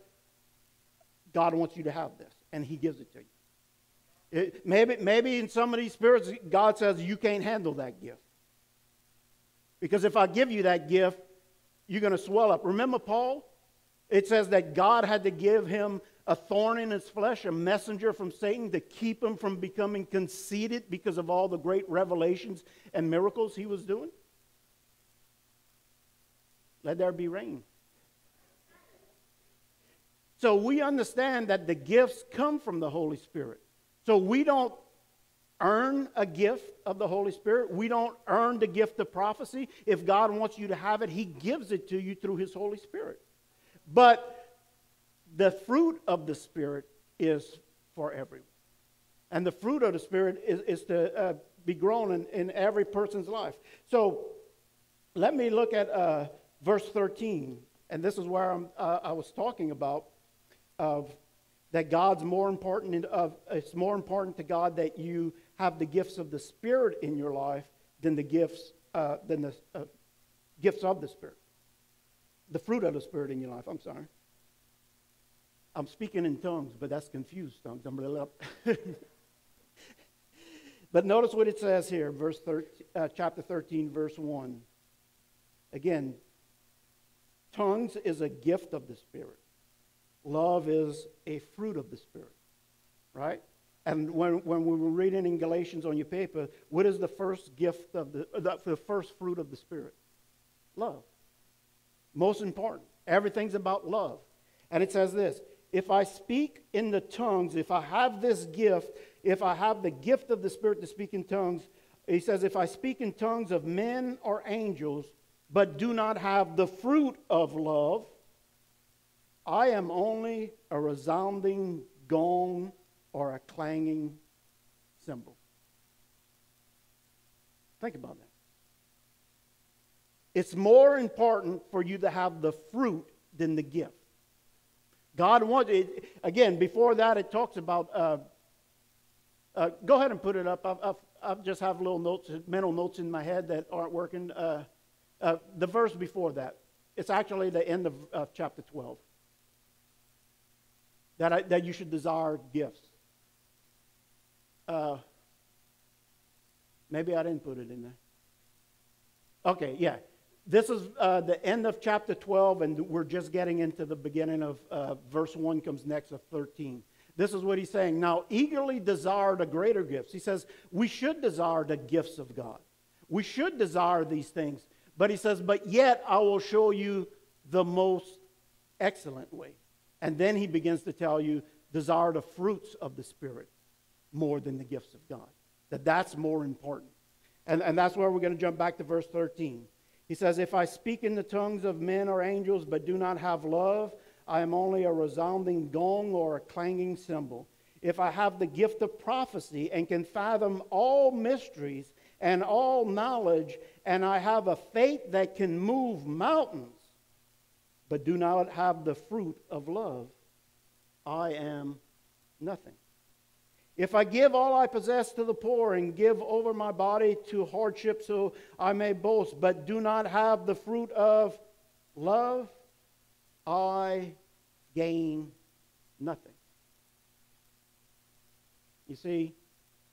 B: God wants you to have this, and He gives it to you. It, maybe, maybe in some of these spirits, God says, You can't handle that gift. Because if I give you that gift, you're going to swell up. Remember Paul? It says that God had to give him a thorn in his flesh, a messenger from Satan to keep him from becoming conceited because of all the great revelations and miracles he was doing. Let there be rain. So we understand that the gifts come from the Holy Spirit. So we don't earn a gift of the Holy Spirit. We don't earn the gift of prophecy. If God wants you to have it, He gives it to you through His Holy Spirit. But the fruit of the Spirit is for everyone. And the fruit of the Spirit is, is to uh, be grown in, in every person's life. So let me look at uh, verse 13, and this is where uh, I was talking about of that God's more important of it's more important to God that you have the gifts of the Spirit in your life than the gifts uh, than the uh, gifts of the Spirit, the fruit of the Spirit in your life. I'm sorry. I'm speaking in tongues, but that's confused tongues. I'm really up. but notice what it says here, verse 13, uh, chapter 13, verse 1. Again, tongues is a gift of the Spirit. Love is a fruit of the Spirit, right? And when, when we were reading in Galatians on your paper, what is the first gift of the, the, the first fruit of the Spirit? Love. Most important. Everything's about love. And it says this if I speak in the tongues, if I have this gift, if I have the gift of the Spirit to speak in tongues, he says, if I speak in tongues of men or angels, but do not have the fruit of love, I am only a resounding gong or a clanging cymbal. Think about that. It's more important for you to have the fruit than the gift. God wants it. Again, before that, it talks about. Uh, uh, go ahead and put it up. I've, I've, I just have little notes, mental notes in my head that aren't working. Uh, uh the verse before that, it's actually the end of chapter 12. That, I, that you should desire gifts. Uh, maybe I didn't put it in there. Okay, yeah. This is uh, the end of chapter 12, and we're just getting into the beginning of uh, verse 1 comes next of 13. This is what he's saying. Now, eagerly desire the greater gifts. He says, we should desire the gifts of God. We should desire these things. But he says, but yet I will show you the most excellent way. And then he begins to tell you, desire the fruits of the Spirit more than the gifts of God. That that's more important. And, and that's where we're going to jump back to verse 13. He says, If I speak in the tongues of men or angels but do not have love, I am only a resounding gong or a clanging cymbal. If I have the gift of prophecy and can fathom all mysteries and all knowledge, and I have a faith that can move mountains, but do not have the fruit of love, I am nothing. If I give all I possess to the poor and give over my body to hardship so I may boast, but do not have the fruit of love, I gain nothing. You see,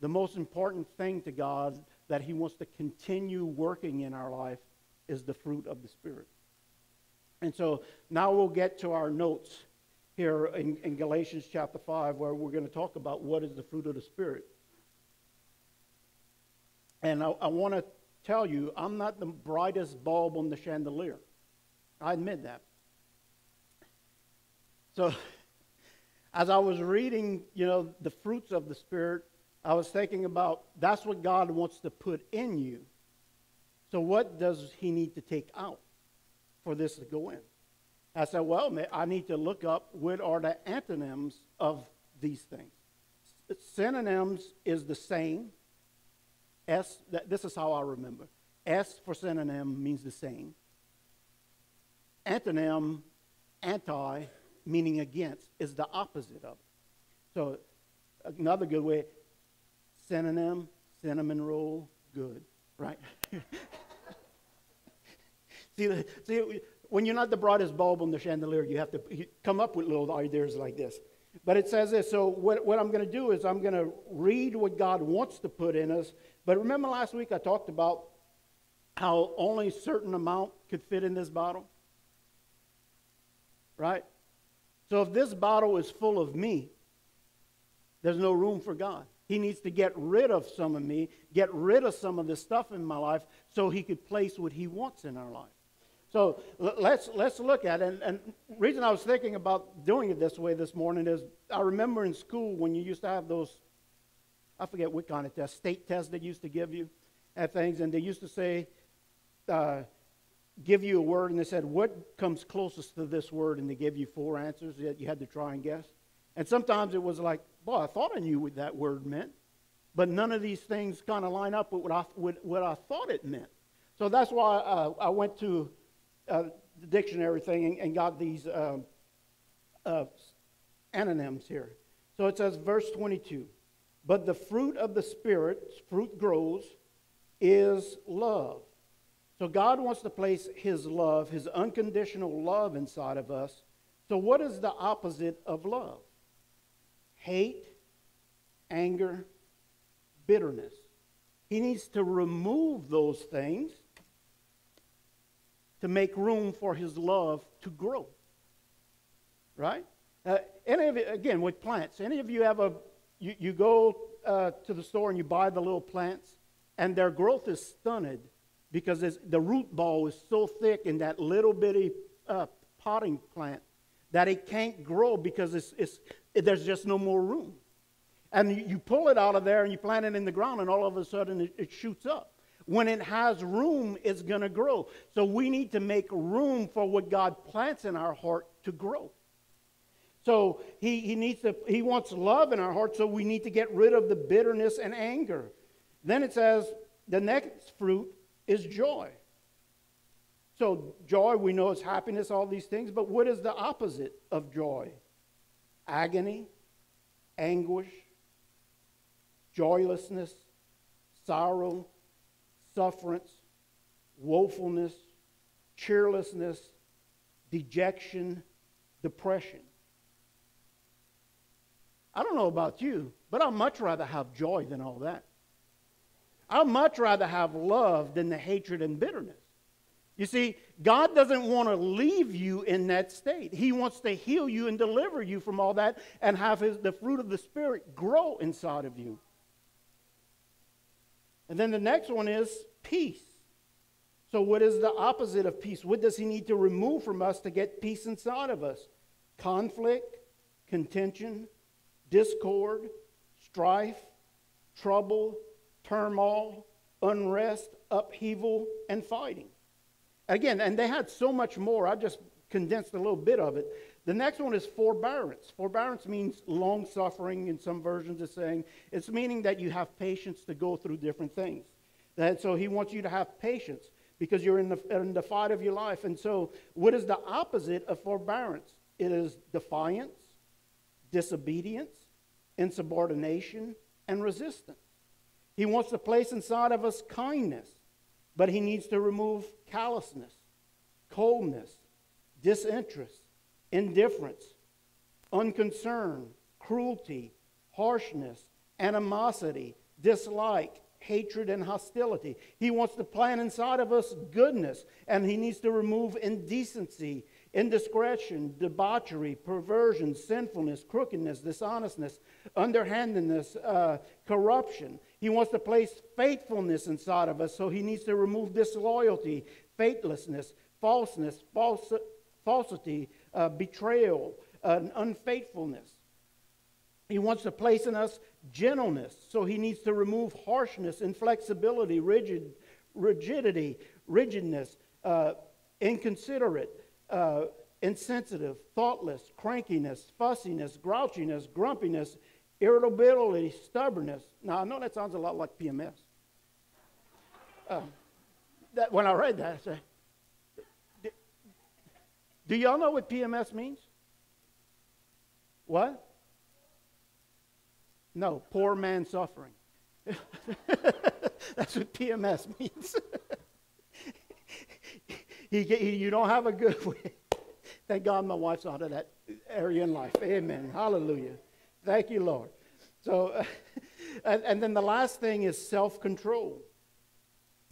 B: the most important thing to God that He wants to continue working in our life is the fruit of the Spirit. And so now we'll get to our notes here in, in Galatians chapter 5, where we're going to talk about what is the fruit of the Spirit. And I, I want to tell you, I'm not the brightest bulb on the chandelier. I admit that. So, as I was reading, you know, the fruits of the Spirit, I was thinking about that's what God wants to put in you. So, what does He need to take out for this to go in? I said, well, I need to look up what are the antonyms of these things. Synonyms is the same. S, this is how I remember. S for synonym means the same. Antonym, anti, meaning against, is the opposite of it. So another good way, synonym, cinnamon roll, good, right? see, see, when you're not the brightest bulb on the chandelier, you have to come up with little ideas like this. But it says this. So, what, what I'm going to do is I'm going to read what God wants to put in us. But remember last week I talked about how only a certain amount could fit in this bottle? Right? So, if this bottle is full of me, there's no room for God. He needs to get rid of some of me, get rid of some of the stuff in my life so he could place what he wants in our life. So let's, let's look at it. And, and reason I was thinking about doing it this way this morning is I remember in school when you used to have those, I forget what kind of test, state tests they used to give you at things, and they used to say, uh, give you a word, and they said, what comes closest to this word? And they gave you four answers that you had to try and guess. And sometimes it was like, boy, I thought I knew what that word meant, but none of these things kind of line up with what I, with what I thought it meant. So that's why uh, I went to uh, the dictionary thing and, and got these um, uh, antonyms here. So it says, verse 22 But the fruit of the Spirit, fruit grows, is love. So God wants to place His love, His unconditional love inside of us. So, what is the opposite of love? Hate, anger, bitterness. He needs to remove those things to make room for His love to grow. Right? Uh, any of you, again, with plants, any of you have a, you, you go uh, to the store and you buy the little plants, and their growth is stunted because the root ball is so thick in that little bitty uh, potting plant that it can't grow because it's, it's, it, there's just no more room. And you, you, pull it out of there and you plant it in the ground, and all of a sudden it, it shoots up. When it has room, it's going to grow. So we need to make room for what God plants in our heart to grow. So he, he needs to, he wants love in our heart, so we need to get rid of the bitterness and anger. Then it says the next fruit is joy. So, joy, we know is happiness, all these things, but what is the opposite of joy? Agony, anguish, joylessness, sorrow, sufferance, woefulness, cheerlessness, dejection, depression. I don't know about you, but I'd much rather have joy than all that. I'd much rather have love than the hatred and bitterness. You see, God doesn't want to leave you in that state. He wants to heal you and deliver you from all that and have his, the fruit of the Spirit grow inside of you. And then the next one is peace. So, what is the opposite of peace? What does He need to remove from us to get peace inside of us? Conflict, contention, discord, strife, trouble, turmoil, unrest, upheaval, and fighting. Again, and they had so much more. I just condensed a little bit of it. The next one is forbearance. Forbearance means long suffering, in some versions of saying. It's meaning that you have patience to go through different things. And so he wants you to have patience because you're in the, in the fight of your life. And so, what is the opposite of forbearance? It is defiance, disobedience, insubordination, and resistance. He wants to place inside of us kindness, but he needs to remove callousness, coldness, disinterest, indifference, unconcern, cruelty, harshness, animosity, dislike, hatred, and hostility. He wants to plant inside of us goodness, and he needs to remove indecency, indiscretion, debauchery, perversion, sinfulness, crookedness, dishonestness, underhandedness, uh, corruption. He wants to place faithfulness inside of us, so he needs to remove disloyalty, faithlessness, falseness, false, falsity, uh, betrayal, uh, unfaithfulness. He wants to place in us gentleness, so he needs to remove harshness, inflexibility, rigid, rigidity, rigidness, uh, inconsiderate, uh, insensitive, thoughtless, crankiness, fussiness, grouchiness, grumpiness, irritability, stubbornness. Now, I know that sounds a lot like PMS. Uh, that, when I read that, I said, do y'all know what PMS means? What? No, poor man suffering. That's what PMS means. he, he, you don't have a good. Thank God my wife's out of that area in life. Amen. Hallelujah. Thank you, Lord. So, and, and then the last thing is self control.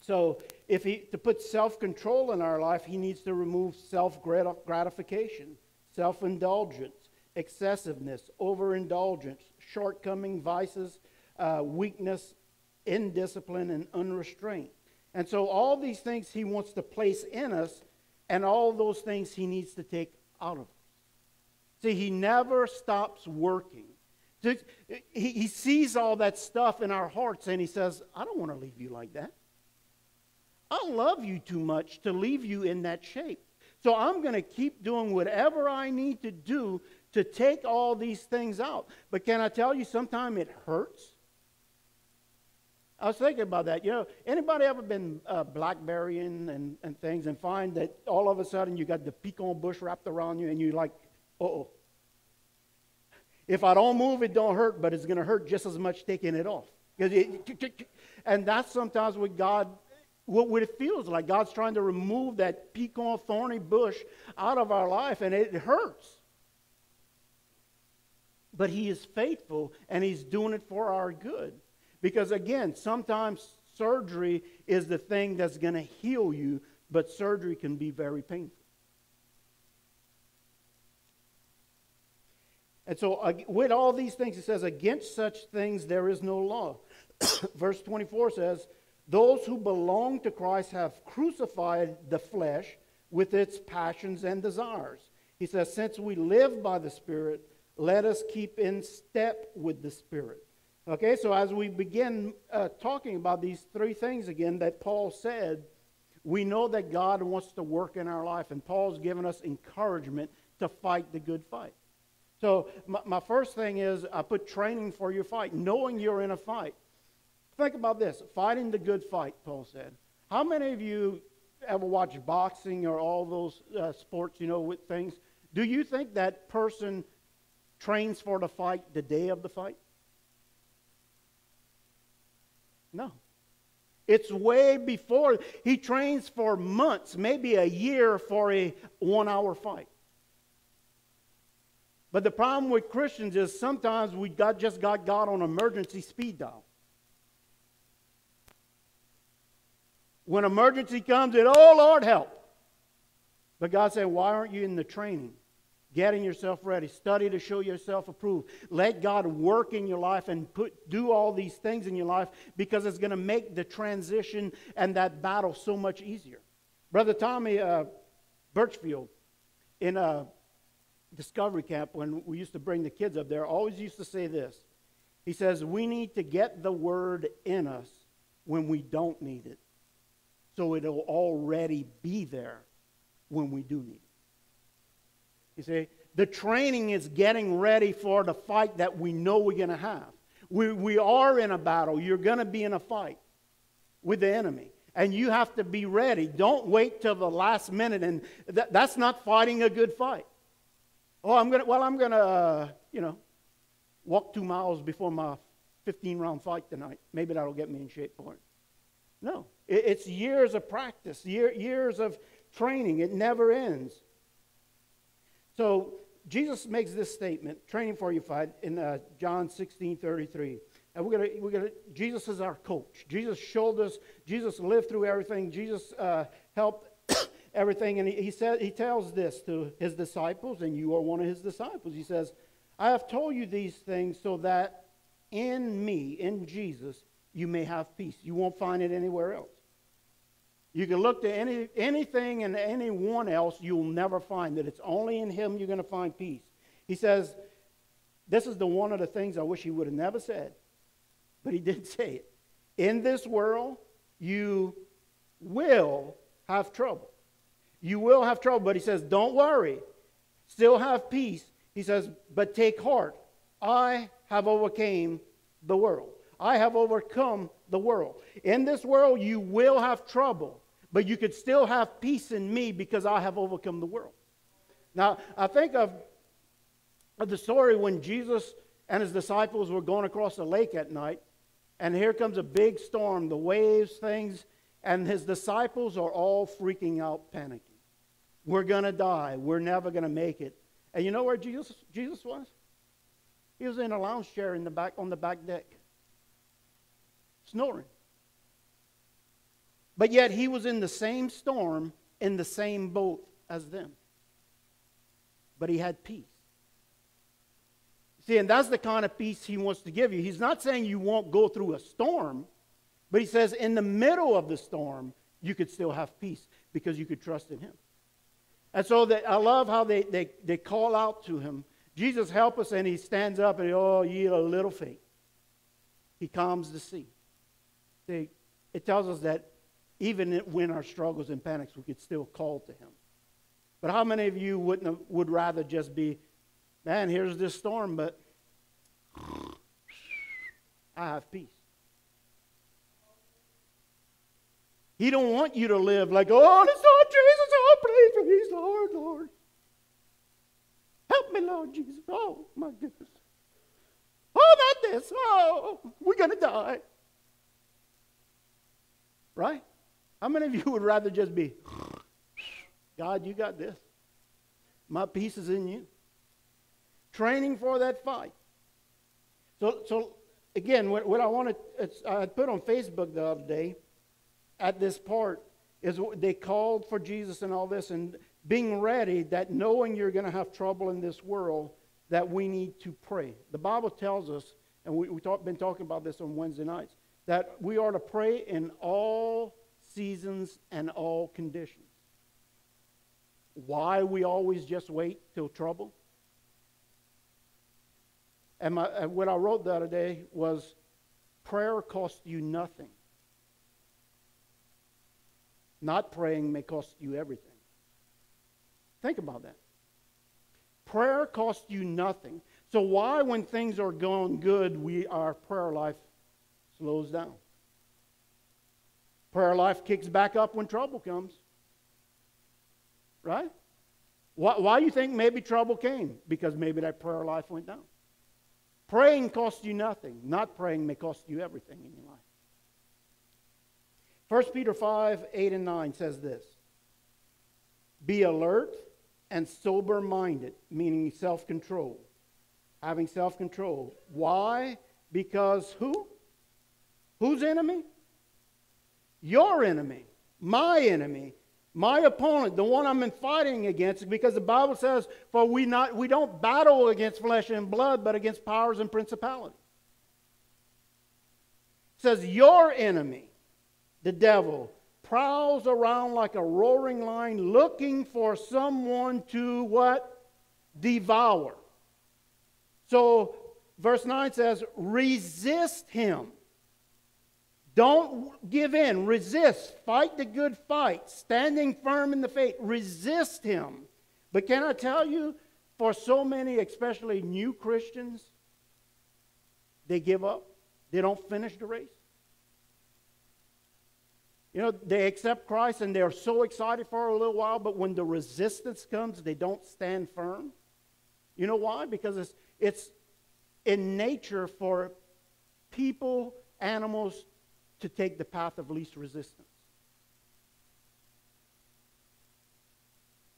B: So, if he to put self control in our life, he needs to remove self gratification, self indulgence, excessiveness, overindulgence, shortcoming, vices, uh, weakness, indiscipline, and unrestraint. And so, all these things he wants to place in us, and all those things he needs to take out of us. See, he never stops working. He, he sees all that stuff in our hearts and he says, I don't want to leave you like that. I love you too much to leave you in that shape. So I'm going to keep doing whatever I need to do to take all these things out. But can I tell you, sometimes it hurts? I was thinking about that. You know, anybody ever been uh, blackberrying and, and things and find that all of a sudden you got the pecan bush wrapped around you and you're like, oh. If I don't move, it don't hurt, but it's going to hurt just as much taking it off. It, and that's sometimes what God, what it feels like. God's trying to remove that pecan thorny bush out of our life, and it hurts. But He is faithful, and He's doing it for our good. Because again, sometimes surgery is the thing that's going to heal you, but surgery can be very painful. And so, with all these things, it says, against such things there is no law. Verse 24 says, Those who belong to Christ have crucified the flesh with its passions and desires. He says, Since we live by the Spirit, let us keep in step with the Spirit. Okay, so as we begin uh, talking about these three things again that Paul said, we know that God wants to work in our life, and Paul's given us encouragement to fight the good fight. So, my, my first thing is I put training for your fight, knowing you're in a fight. Think about this fighting the good fight, Paul said. How many of you ever watch boxing or all those uh, sports, you know, with things? Do you think that person trains for the fight the day of the fight? No. It's way before. He trains for months, maybe a year for a one hour fight. But the problem with Christians is sometimes we got, just got God on emergency speed dial. When emergency comes, it, oh Lord, help. But God said, why aren't you in the training? Getting yourself ready. Study to show yourself approved. Let God work in your life and put, do all these things in your life because it's going to make the transition and that battle so much easier. Brother Tommy uh, Birchfield in a Discovery Camp, when we used to bring the kids up there, always used to say this. He says, We need to get the word in us when we don't need it, so it'll already be there when we do need it. You see, the training is getting ready for the fight that we know we're going to have. We, we are in a battle. You're going to be in a fight with the enemy. And you have to be ready. Don't wait till the last minute. And th- that's not fighting a good fight. Oh, I'm going to, well, I'm going to, uh, you know, walk two miles before my 15 round fight tonight. Maybe that'll get me in shape for it. No, it, it's years of practice, year, years of training. It never ends. So Jesus makes this statement, training for you fight, in uh, John 16 33. And we're gonna, we're gonna, Jesus is our coach. Jesus showed us, Jesus lived through everything, Jesus uh, helped everything. And he, he, said, he tells this to his disciples, and you are one of his disciples. He says, I have told you these things so that in me, in Jesus, you may have peace. You won't find it anywhere else. You can look to any, anything and anyone else, you'll never find that. It's only in Him you're going to find peace. He says, This is the one of the things I wish He would have never said, but He did say it. In this world, you will have trouble. You will have trouble, but He says, Don't worry, still have peace. He says, But take heart. I have overcame the world. I have overcome the world. In this world, you will have trouble but you could still have peace in me because I have overcome the world. Now, I think of, of the story when Jesus and his disciples were going across the lake at night, and here comes a big storm, the waves, things, and his disciples are all freaking out, panicking. We're going to die. We're never going to make it. And you know where Jesus, Jesus was? He was in a lounge chair in the back, on the back deck, snoring. But yet he was in the same storm, in the same boat as them. But he had peace. See, and that's the kind of peace he wants to give you. He's not saying you won't go through a storm, but he says in the middle of the storm, you could still have peace because you could trust in him. And so that I love how they, they, they call out to him, Jesus, help us, and he stands up and, oh, ye a little faith. He calms the sea. See, it tells us that even when our struggles and panics, we could still call to Him. But how many of you wouldn't have, would rather just be, man, here's this storm, but I have peace. He don't want you to live like, oh, it's Lord Jesus, oh, please, please, Lord, Lord. Help me, Lord Jesus. Oh, my goodness. Oh, not this. Oh, we're going to die. Right? How many of you would rather just be, God, you got this? My peace is in you. Training for that fight. So, so again, what, what I want to, I put on Facebook the other day at this part is they called for Jesus and all this, and being ready that knowing you're going to have trouble in this world, that we need to pray. The Bible tells us, and we, we've talk, been talking about this on Wednesday nights, that we are to pray in all seasons and all conditions. Why we always just wait till trouble? And, my, what I wrote the other day was prayer costs you nothing. Not praying may cost you everything. Think about that. Prayer costs you nothing. So why, when things are going good, we our prayer life slows down? Prayer life kicks back up when trouble comes. Right? Why, why you think maybe trouble came? Because maybe that prayer life went down. Praying costs you nothing. Not praying may cost you everything in your life. 1 Peter 5 8 and 9 says this Be alert and sober minded, meaning self control. Having self control. Why? Because who? Whose enemy? Your enemy, my enemy, my opponent, the one I'm in fighting against, because the Bible says, for we not we don't battle against flesh and blood, but against powers and principalities. It says your enemy the devil, prowls around like a roaring lion looking for someone to what? Devour. So, verse 9 says, resist him. Don't give in. Resist. Fight the good fight. Standing firm in the faith. Resist him. But can I tell you, for so many, especially new Christians, they give up. They don't finish the race. You know, they accept Christ and they're so excited for a little while, but when the resistance comes, they don't stand firm. You know why? Because it's, it's in nature for people, animals, to take the path of least resistance.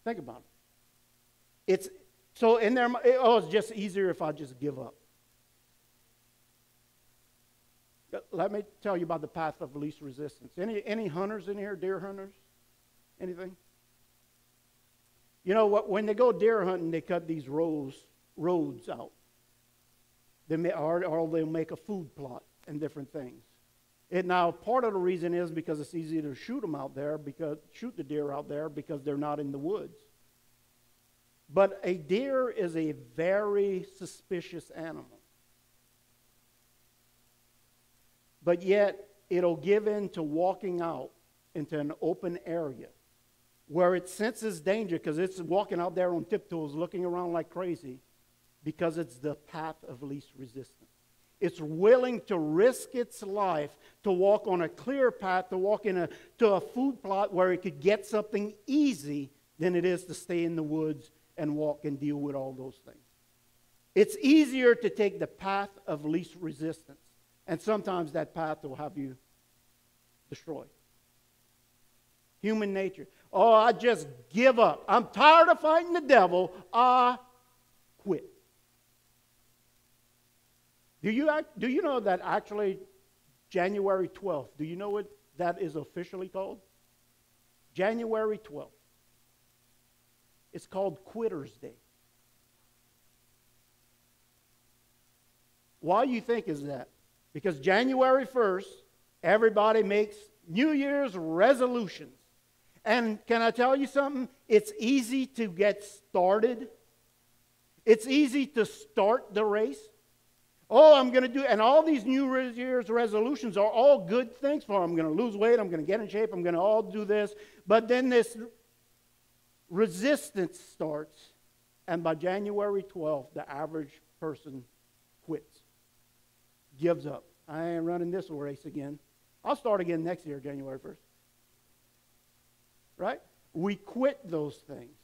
B: Think about it. It's so in there. Oh, it's just easier if I just give up. Uh, let me tell you about the path of least resistance. Any, any hunters in here, deer hunters? Anything? You know what? When they go deer hunting, they cut these rows, roads out. They may, or, or they'll make a food plot and different things. It, now, part of the reason is because it's easy to shoot them out there, because shoot the deer out there because they're not in the woods. But a deer is a very suspicious animal. but yet it'll give in to walking out into an open area where it senses danger because it's walking out there on tiptoes, looking around like crazy, because it's the path of least resistance. It's willing to risk its life to walk on a clear path, to walk in a, to a food plot where it could get something easy than it is to stay in the woods and walk and deal with all those things. It's easier to take the path of least resistance. And sometimes that path will have you destroyed. Human nature. Oh, I just give up. I'm tired of fighting the devil. I quit. Do you, do you know that actually January 12th, do you know what that is officially called? January 12th. It's called Quitter's Day. Why you think is that? Because January 1st, everybody makes New Year's resolutions. And can I tell you something? It's easy to get started. It's easy to start the race. Oh, I'm going to do, and all these New Year's resolutions are all good things for I'm going to lose weight, I'm going to get in shape, I'm going to all do this. But then this resistance starts, and by January 12th, the average person quits gives up. I ain't running this race again. I'll start again next year, January 1st. right? We quit those things.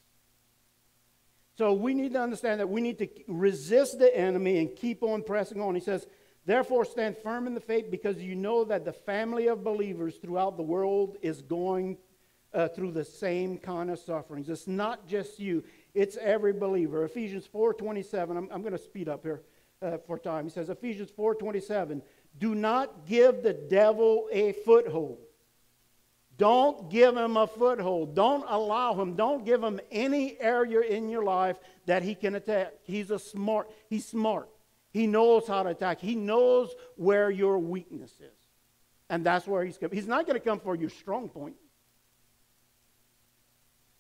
B: So we need to understand that we need to resist the enemy and keep on pressing on. He says, Therefore, stand firm in the faith because you know that the family of believers throughout the world is going uh, through the same kind of sufferings. It's not just you, it's every believer. Ephesians 4.27, I'm, I'm going to speed up here uh, for time. He says, Ephesians 4.27, do not give the devil a foothold. Don't give him a foothold. Don't allow him. Don't give him any area in your life that he can attack. He's a smart. He's smart. He knows how to attack. He knows where your weakness is. And that's where he's coming. He's not going to come for your strong point.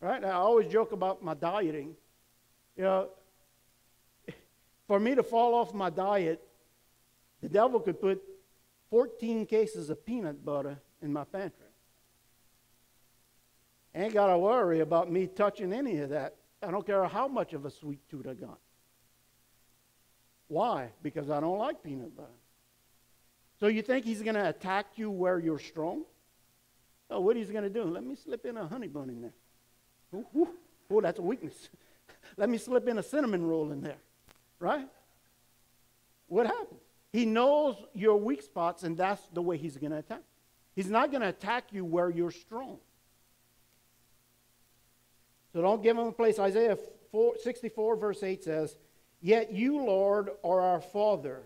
B: Right? I always joke about my dieting. You know, for me to fall off my diet, the devil could put 14 cases of peanut butter in my pantry. Ain't got to worry about me touching any of that. I don't care how much of a sweet tooth I got. Why? Because I don't like peanut butter. So you think he's going to attack you where you're strong? Oh, what he's going to do? Let me slip in a honey bun in there. Ooh, ooh, that's a weakness. Let me slip in a cinnamon roll in there. Right? What happens? He knows your weak spots, and that's the way he's going to attack. He's not going to attack you where you're strong. So don't give them a place. Isaiah 4, 64, verse 8 says, Yet you, Lord, are our Father.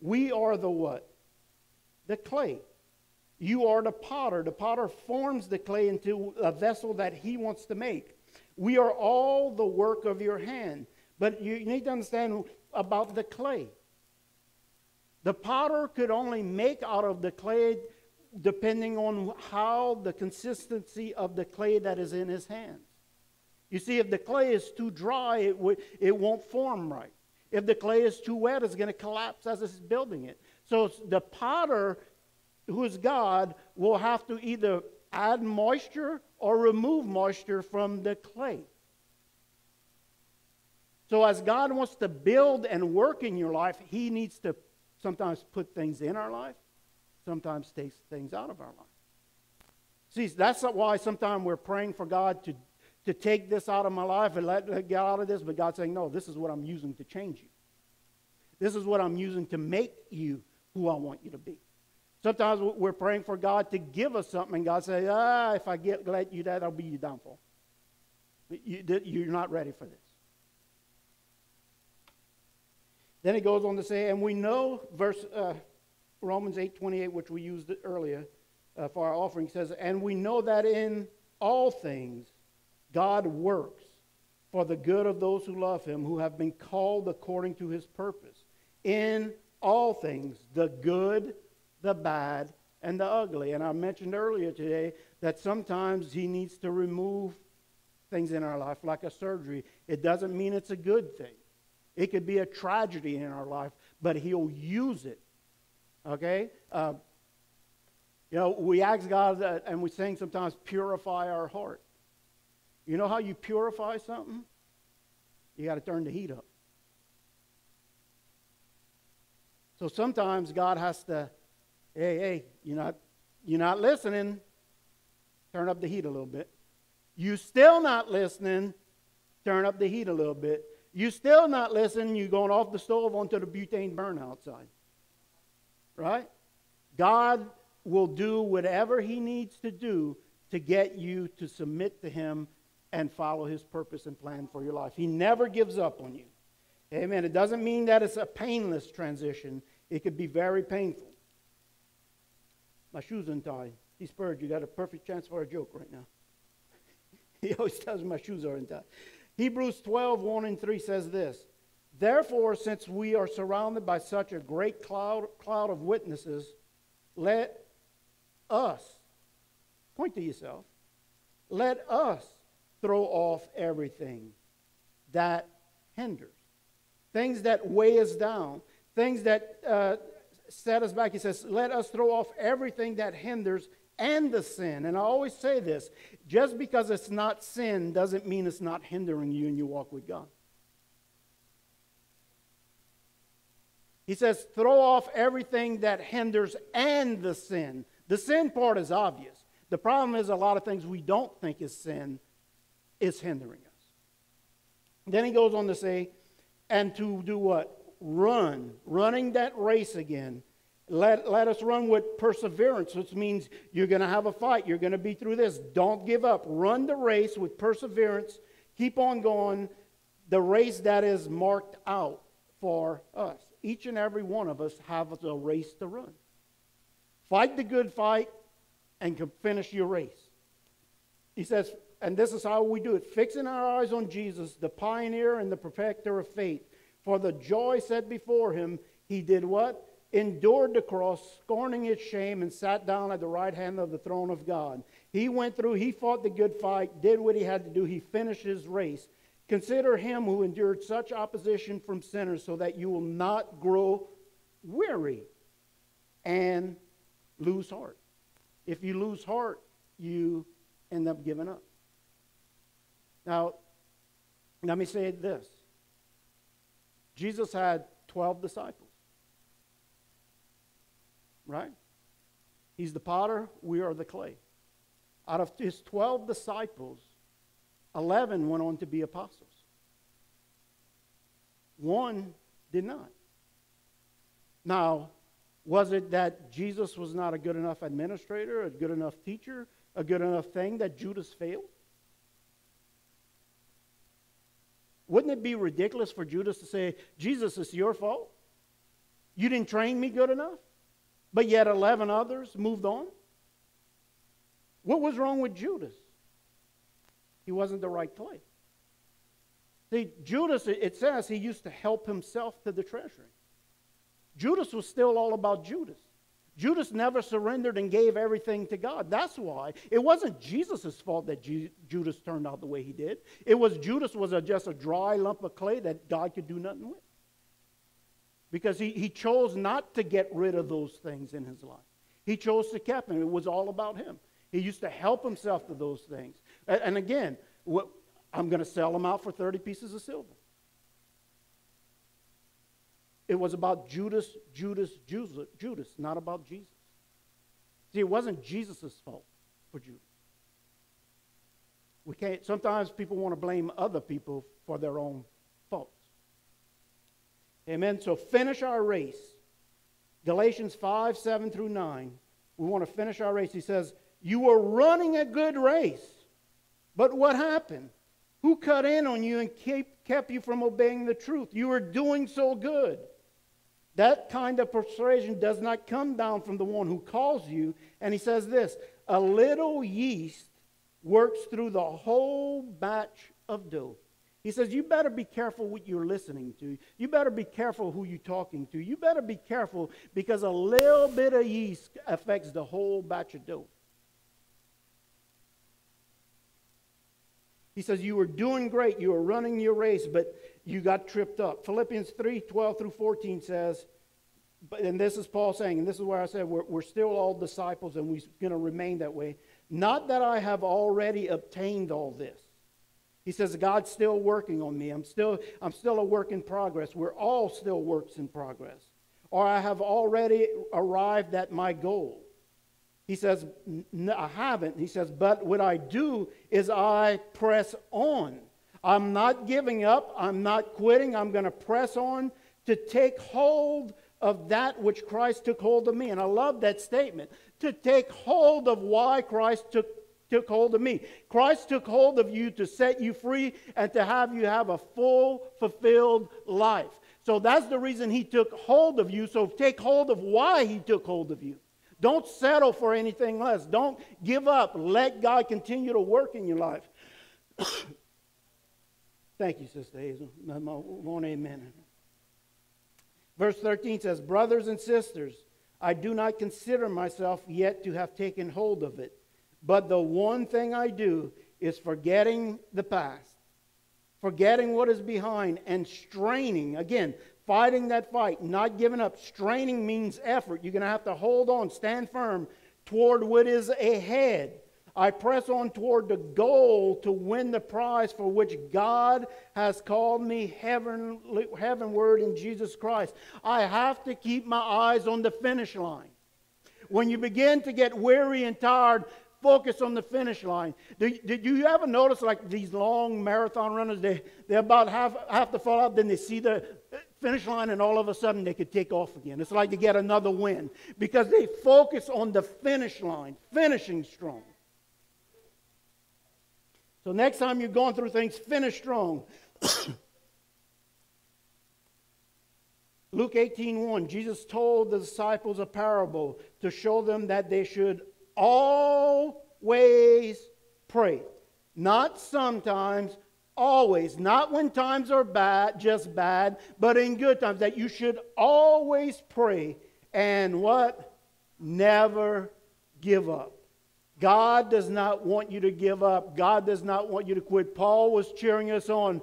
B: We are the what? The clay. You are the potter. The potter forms the clay into a vessel that he wants to make. We are all the work of your hand. But you need to understand about the clay. The potter could only make out of the clay depending on how the consistency of the clay that is in his hands. You see, if the clay is too dry, it, w- it won't form right. If the clay is too wet, it's going to collapse as it's building it. So the potter, who is God, will have to either add moisture or remove moisture from the clay. So as God wants to build and work in your life, He needs to sometimes put things in our life, sometimes take things out of our life. See, that's why sometimes we're praying for God to to take this out of my life and let, let get out of this, but God's saying, no, this is what I'm using to change you. This is what I'm using to make you who I want you to be. Sometimes we're praying for God to give us something, and God says, ah, if I get, let you that, I'll be your downfall. You, you're not ready for this. Then he goes on to say, and we know, verse uh, Romans 8 28, which we used earlier uh, for our offering, says, and we know that in all things God works for the good of those who love him, who have been called according to his purpose. In all things, the good, the bad, and the ugly. And I mentioned earlier today that sometimes he needs to remove things in our life, like a surgery. It doesn't mean it's a good thing. It could be a tragedy in our life, but he'll use it. Okay? Uh, you know, we ask God that, and we sing sometimes, purify our heart. You know how you purify something? You got to turn the heat up. So sometimes God has to, hey, hey, you're not, you're not listening. Turn up the heat a little bit. You still not listening. Turn up the heat a little bit. You still not listening. You're going off the stove onto the butane burn outside. Right? God will do whatever He needs to do to get you to submit to Him and follow his purpose and plan for your life. He never gives up on you. Amen. It doesn't mean that it's a painless transition, it could be very painful. My shoes untied. He spurred, you got a perfect chance for a joke right now. he always tells me my shoes are untied. Hebrews 12, 1 and 3 says this Therefore, since we are surrounded by such a great cloud, cloud of witnesses, let us, point to yourself, let us throw off everything that hinders, things that weigh us down, things that uh, set us back. He says, Let us throw off everything that hinders and the sin. And I always say this just because it's not sin doesn't mean it's not hindering you in your walk with God. He says, throw off everything that hinders and the sin. The sin part is obvious. The problem is a lot of things we don't think is sin is hindering us. Then he goes on to say, and to do what? Run. Running that race again. Let, let us run with perseverance, which means you're going to have a fight. You're going to be through this. Don't give up. Run the race with perseverance. Keep on going. The race that is marked out for us. Each and every one of us have a race to run. Fight the good fight and finish your race. He says, and this is how we do it fixing our eyes on Jesus, the pioneer and the perfecter of faith. For the joy set before him, he did what? Endured the cross, scorning its shame, and sat down at the right hand of the throne of God. He went through, he fought the good fight, did what he had to do, he finished his race. Consider him who endured such opposition from sinners so that you will not grow weary and lose heart. If you lose heart, you end up giving up. Now, let me say this Jesus had 12 disciples, right? He's the potter, we are the clay. Out of his 12 disciples, 11 went on to be apostles. One did not. Now, was it that Jesus was not a good enough administrator, a good enough teacher, a good enough thing that Judas failed? Wouldn't it be ridiculous for Judas to say, Jesus, it's your fault? You didn't train me good enough? But yet 11 others moved on? What was wrong with Judas? He wasn't the right clay. See, Judas, it says he used to help himself to the treasury. Judas was still all about Judas. Judas never surrendered and gave everything to God. That's why. It wasn't Jesus' fault that Ju- Judas turned out the way he did. It was Judas was a, just a dry lump of clay that God could do nothing with. Because he, he chose not to get rid of those things in his life. He chose to keep them. It was all about him. He used to help himself to those things. And, and again, what, I'm going to sell them out for 30 pieces of silver. It was about Judas, Judas, Judas, Judas, not about Jesus. See, it wasn't Jesus' fault for Judas. We can't, sometimes people want to blame other people for their own faults. Amen. So finish our race. Galatians 5, 7 through 9. We want to finish our race. He says, You were running a good race. But what happened? Who cut in on you and kept you from obeying the truth? You were doing so good. That kind of persuasion does not come down from the one who calls you. And he says this a little yeast works through the whole batch of dough. He says, You better be careful what you're listening to. You better be careful who you're talking to. You better be careful because a little bit of yeast affects the whole batch of dough. He says, You were doing great. You were running your race, but you got tripped up. Philippians 3 12 through 14 says, but, and this is Paul saying, and this is where I said we're, we're still all disciples and we're going to remain that way. Not that I have already obtained all this. He says, God's still working on me. I'm still, I'm still a work in progress. We're all still works in progress. Or I have already arrived at my goal. He says, I haven't. He says, but what I do is I press on I'm not giving up. I'm not quitting. I'm going to press on to take hold of that which Christ took hold of me. And I love that statement to take hold of why Christ took, took hold of me. Christ took hold of you to set you free and to have you have a full, fulfilled life. So that's the reason he took hold of you. So take hold of why he took hold of you. Don't settle for anything less. Don't give up. Let God continue to work in your life. Thank you, Sister Hazel. One amen. Verse 13 says, Brothers and sisters, I do not consider myself yet to have taken hold of it. But the one thing I do is forgetting the past, forgetting what is behind, and straining. Again, fighting that fight, not giving up. Straining means effort. You're going to have to hold on, stand firm toward what is ahead. I press on toward the goal to win the prize for which God has called me heaven, heavenward in Jesus Christ. I have to keep my eyes on the finish line. When you begin to get weary and tired, focus on the finish line. Did, you ever notice like these long marathon runners, they, they're about half, half the fall out, then they see the finish line and all of a sudden they could take off again. It's like they get another win because they focus on the finish line, finishing strong. So next time you're going through things, finish strong. Luke 18:1 Jesus told the disciples a parable to show them that they should always pray. Not sometimes, always. Not when times are bad, just bad, but in good times that you should always pray and what? Never give up. God does not want you to give up. God does not want you to quit. Paul was cheering us on.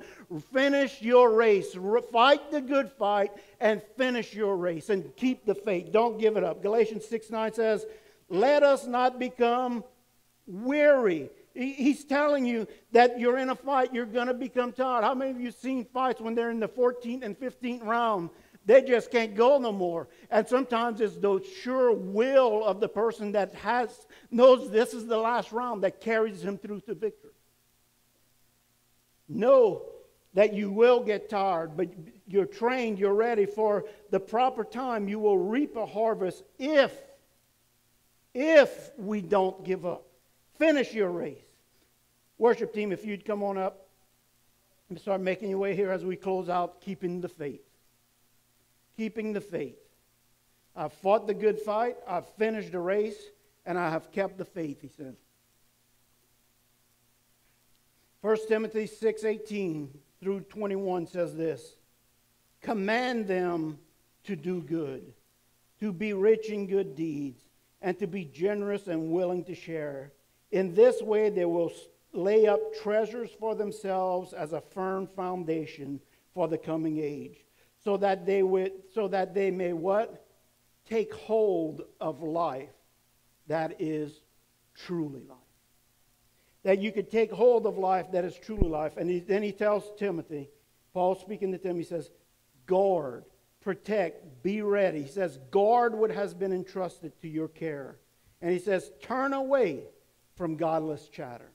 B: Finish your race. Fight the good fight and finish your race and keep the faith. Don't give it up. Galatians 6 9 says, Let us not become weary. He's telling you that you're in a fight, you're going to become tired. How many of you seen fights when they're in the 14th and 15th round? They just can't go no more. And sometimes it's the sure will of the person that has knows this is the last round that carries him through to victory. Know that you will get tired, but you're trained, you're ready for the proper time. You will reap a harvest if, if we don't give up. Finish your race. Worship team, if you'd come on up and start making your way here as we close out, keeping the faith keeping the faith. I've fought the good fight, I've finished the race, and I have kept the faith, he said. 1 Timothy 6:18 through 21 says this. Command them to do good, to be rich in good deeds, and to be generous and willing to share. In this way they will lay up treasures for themselves as a firm foundation for the coming age so that they would so that they may what? Take hold of life that is truly life. That you could take hold of life that is truly life. And he, then he tells timothy paul speaking to timothy he says guard protect be ready. He says guard what has been entrusted to your care. And he says turn away from godless chatter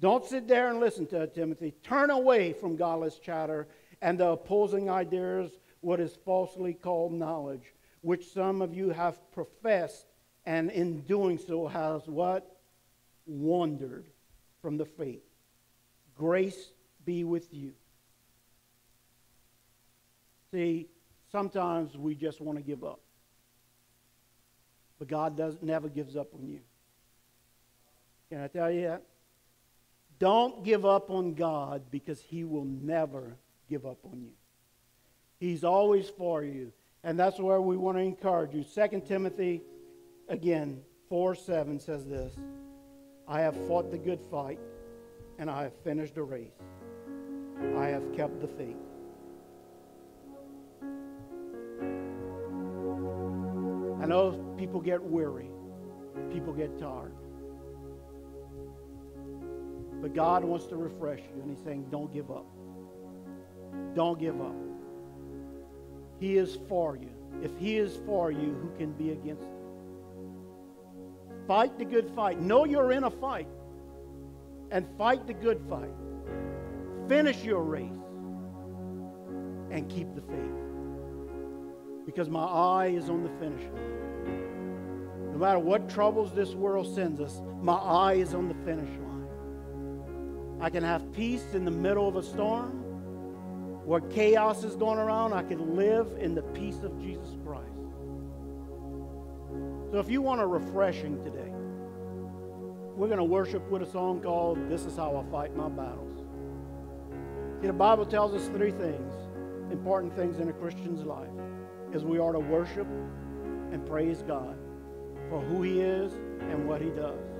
B: don't sit there and listen to it, timothy turn away from godless chatter and the opposing ideas what is falsely called knowledge, which some of you have professed, and in doing so has what? Wandered from the faith. Grace be with you. See, sometimes we just want to give up. But God does, never gives up on you. Can I tell you that? Don't give up on God because He will never give up on you. He's always for you. And that's where we want to encourage you. 2 Timothy, again, 4 7 says this I have fought the good fight, and I have finished the race. I have kept the faith. I know people get weary, people get tired. But God wants to refresh you, and He's saying, Don't give up. Don't give up. He is for you. If He is for you, who can be against you? Fight the good fight. Know you're in a fight and fight the good fight. Finish your race and keep the faith. Because my eye is on the finish line. No matter what troubles this world sends us, my eye is on the finish line. I can have peace in the middle of a storm where chaos is going around, I can live in the peace of Jesus Christ. So if you want a refreshing today, we're going to worship with a song called This Is How I Fight My Battles. See, the Bible tells us three things, important things in a Christian's life, is we are to worship and praise God for who he is and what he does.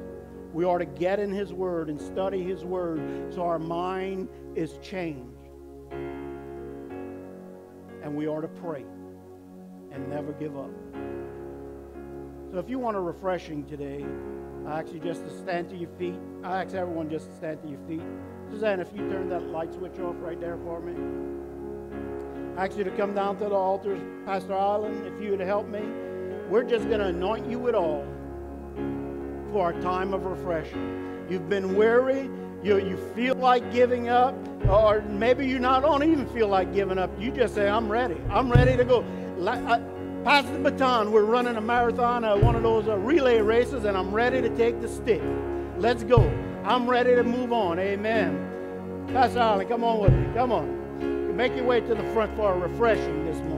B: We are to get in his word and study his word so our mind is changed and we are to pray and never give up. So if you want a refreshing today, I ask you just to stand to your feet. I ask everyone just to stand to your feet. Suzanne, if you turn that light switch off right there for me. I ask you to come down to the altars. Pastor Allen, if you would help me. We're just going to anoint you with all for our time of refreshing. You've been weary, you, you feel like giving up, or maybe you not don't even feel like giving up. You just say, I'm ready. I'm ready to go. Like, I, pass the baton. We're running a marathon, uh, one of those uh, relay races, and I'm ready to take the stick. Let's go. I'm ready to move on. Amen. Pastor Allen, come on with me. Come on. Make your way to the front for a refreshing this morning.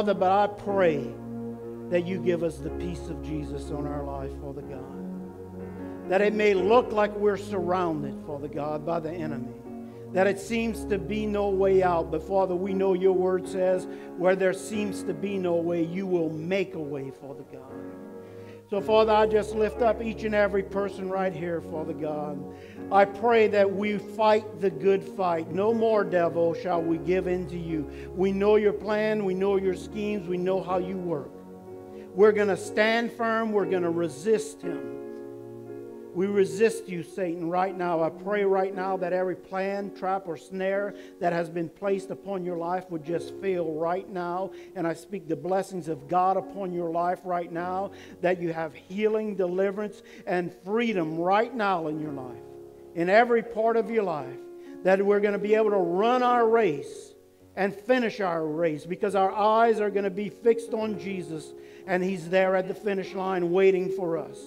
B: Father, but I pray that you give us the peace of Jesus on our life, Father God. That it may look like we're surrounded, Father God, by the enemy. That it seems to be no way out. But Father, we know your word says, where there seems to be no way, you will make a way, Father God. So, Father, I just lift up each and every person right here, Father God. I pray that we fight the good fight. No more, devil, shall we give in to you. We know your plan, we know your schemes, we know how you work. We're going to stand firm, we're going to resist him. We resist you, Satan, right now. I pray right now that every plan, trap, or snare that has been placed upon your life would just fail right now. And I speak the blessings of God upon your life right now, that you have healing, deliverance, and freedom right now in your life, in every part of your life, that we're going to be able to run our race and finish our race because our eyes are going to be fixed on Jesus, and He's there at the finish line waiting for us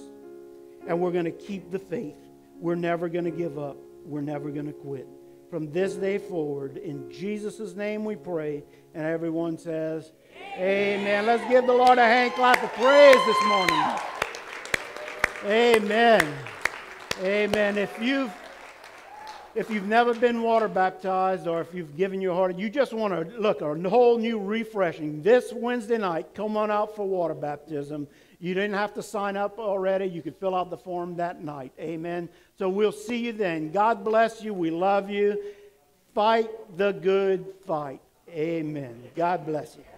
B: and we're going to keep the faith. We're never going to give up. We're never going to quit. From this day forward, in Jesus' name we pray. And everyone says, Amen. Amen. Let's give the Lord a hand clap of praise this morning. Amen. Amen. If you've if you've never been water baptized or if you've given your heart, you just want to look a whole new refreshing. This Wednesday night, come on out for water baptism. You didn't have to sign up already. You could fill out the form that night. Amen. So we'll see you then. God bless you. We love you. Fight the good fight. Amen. God bless you.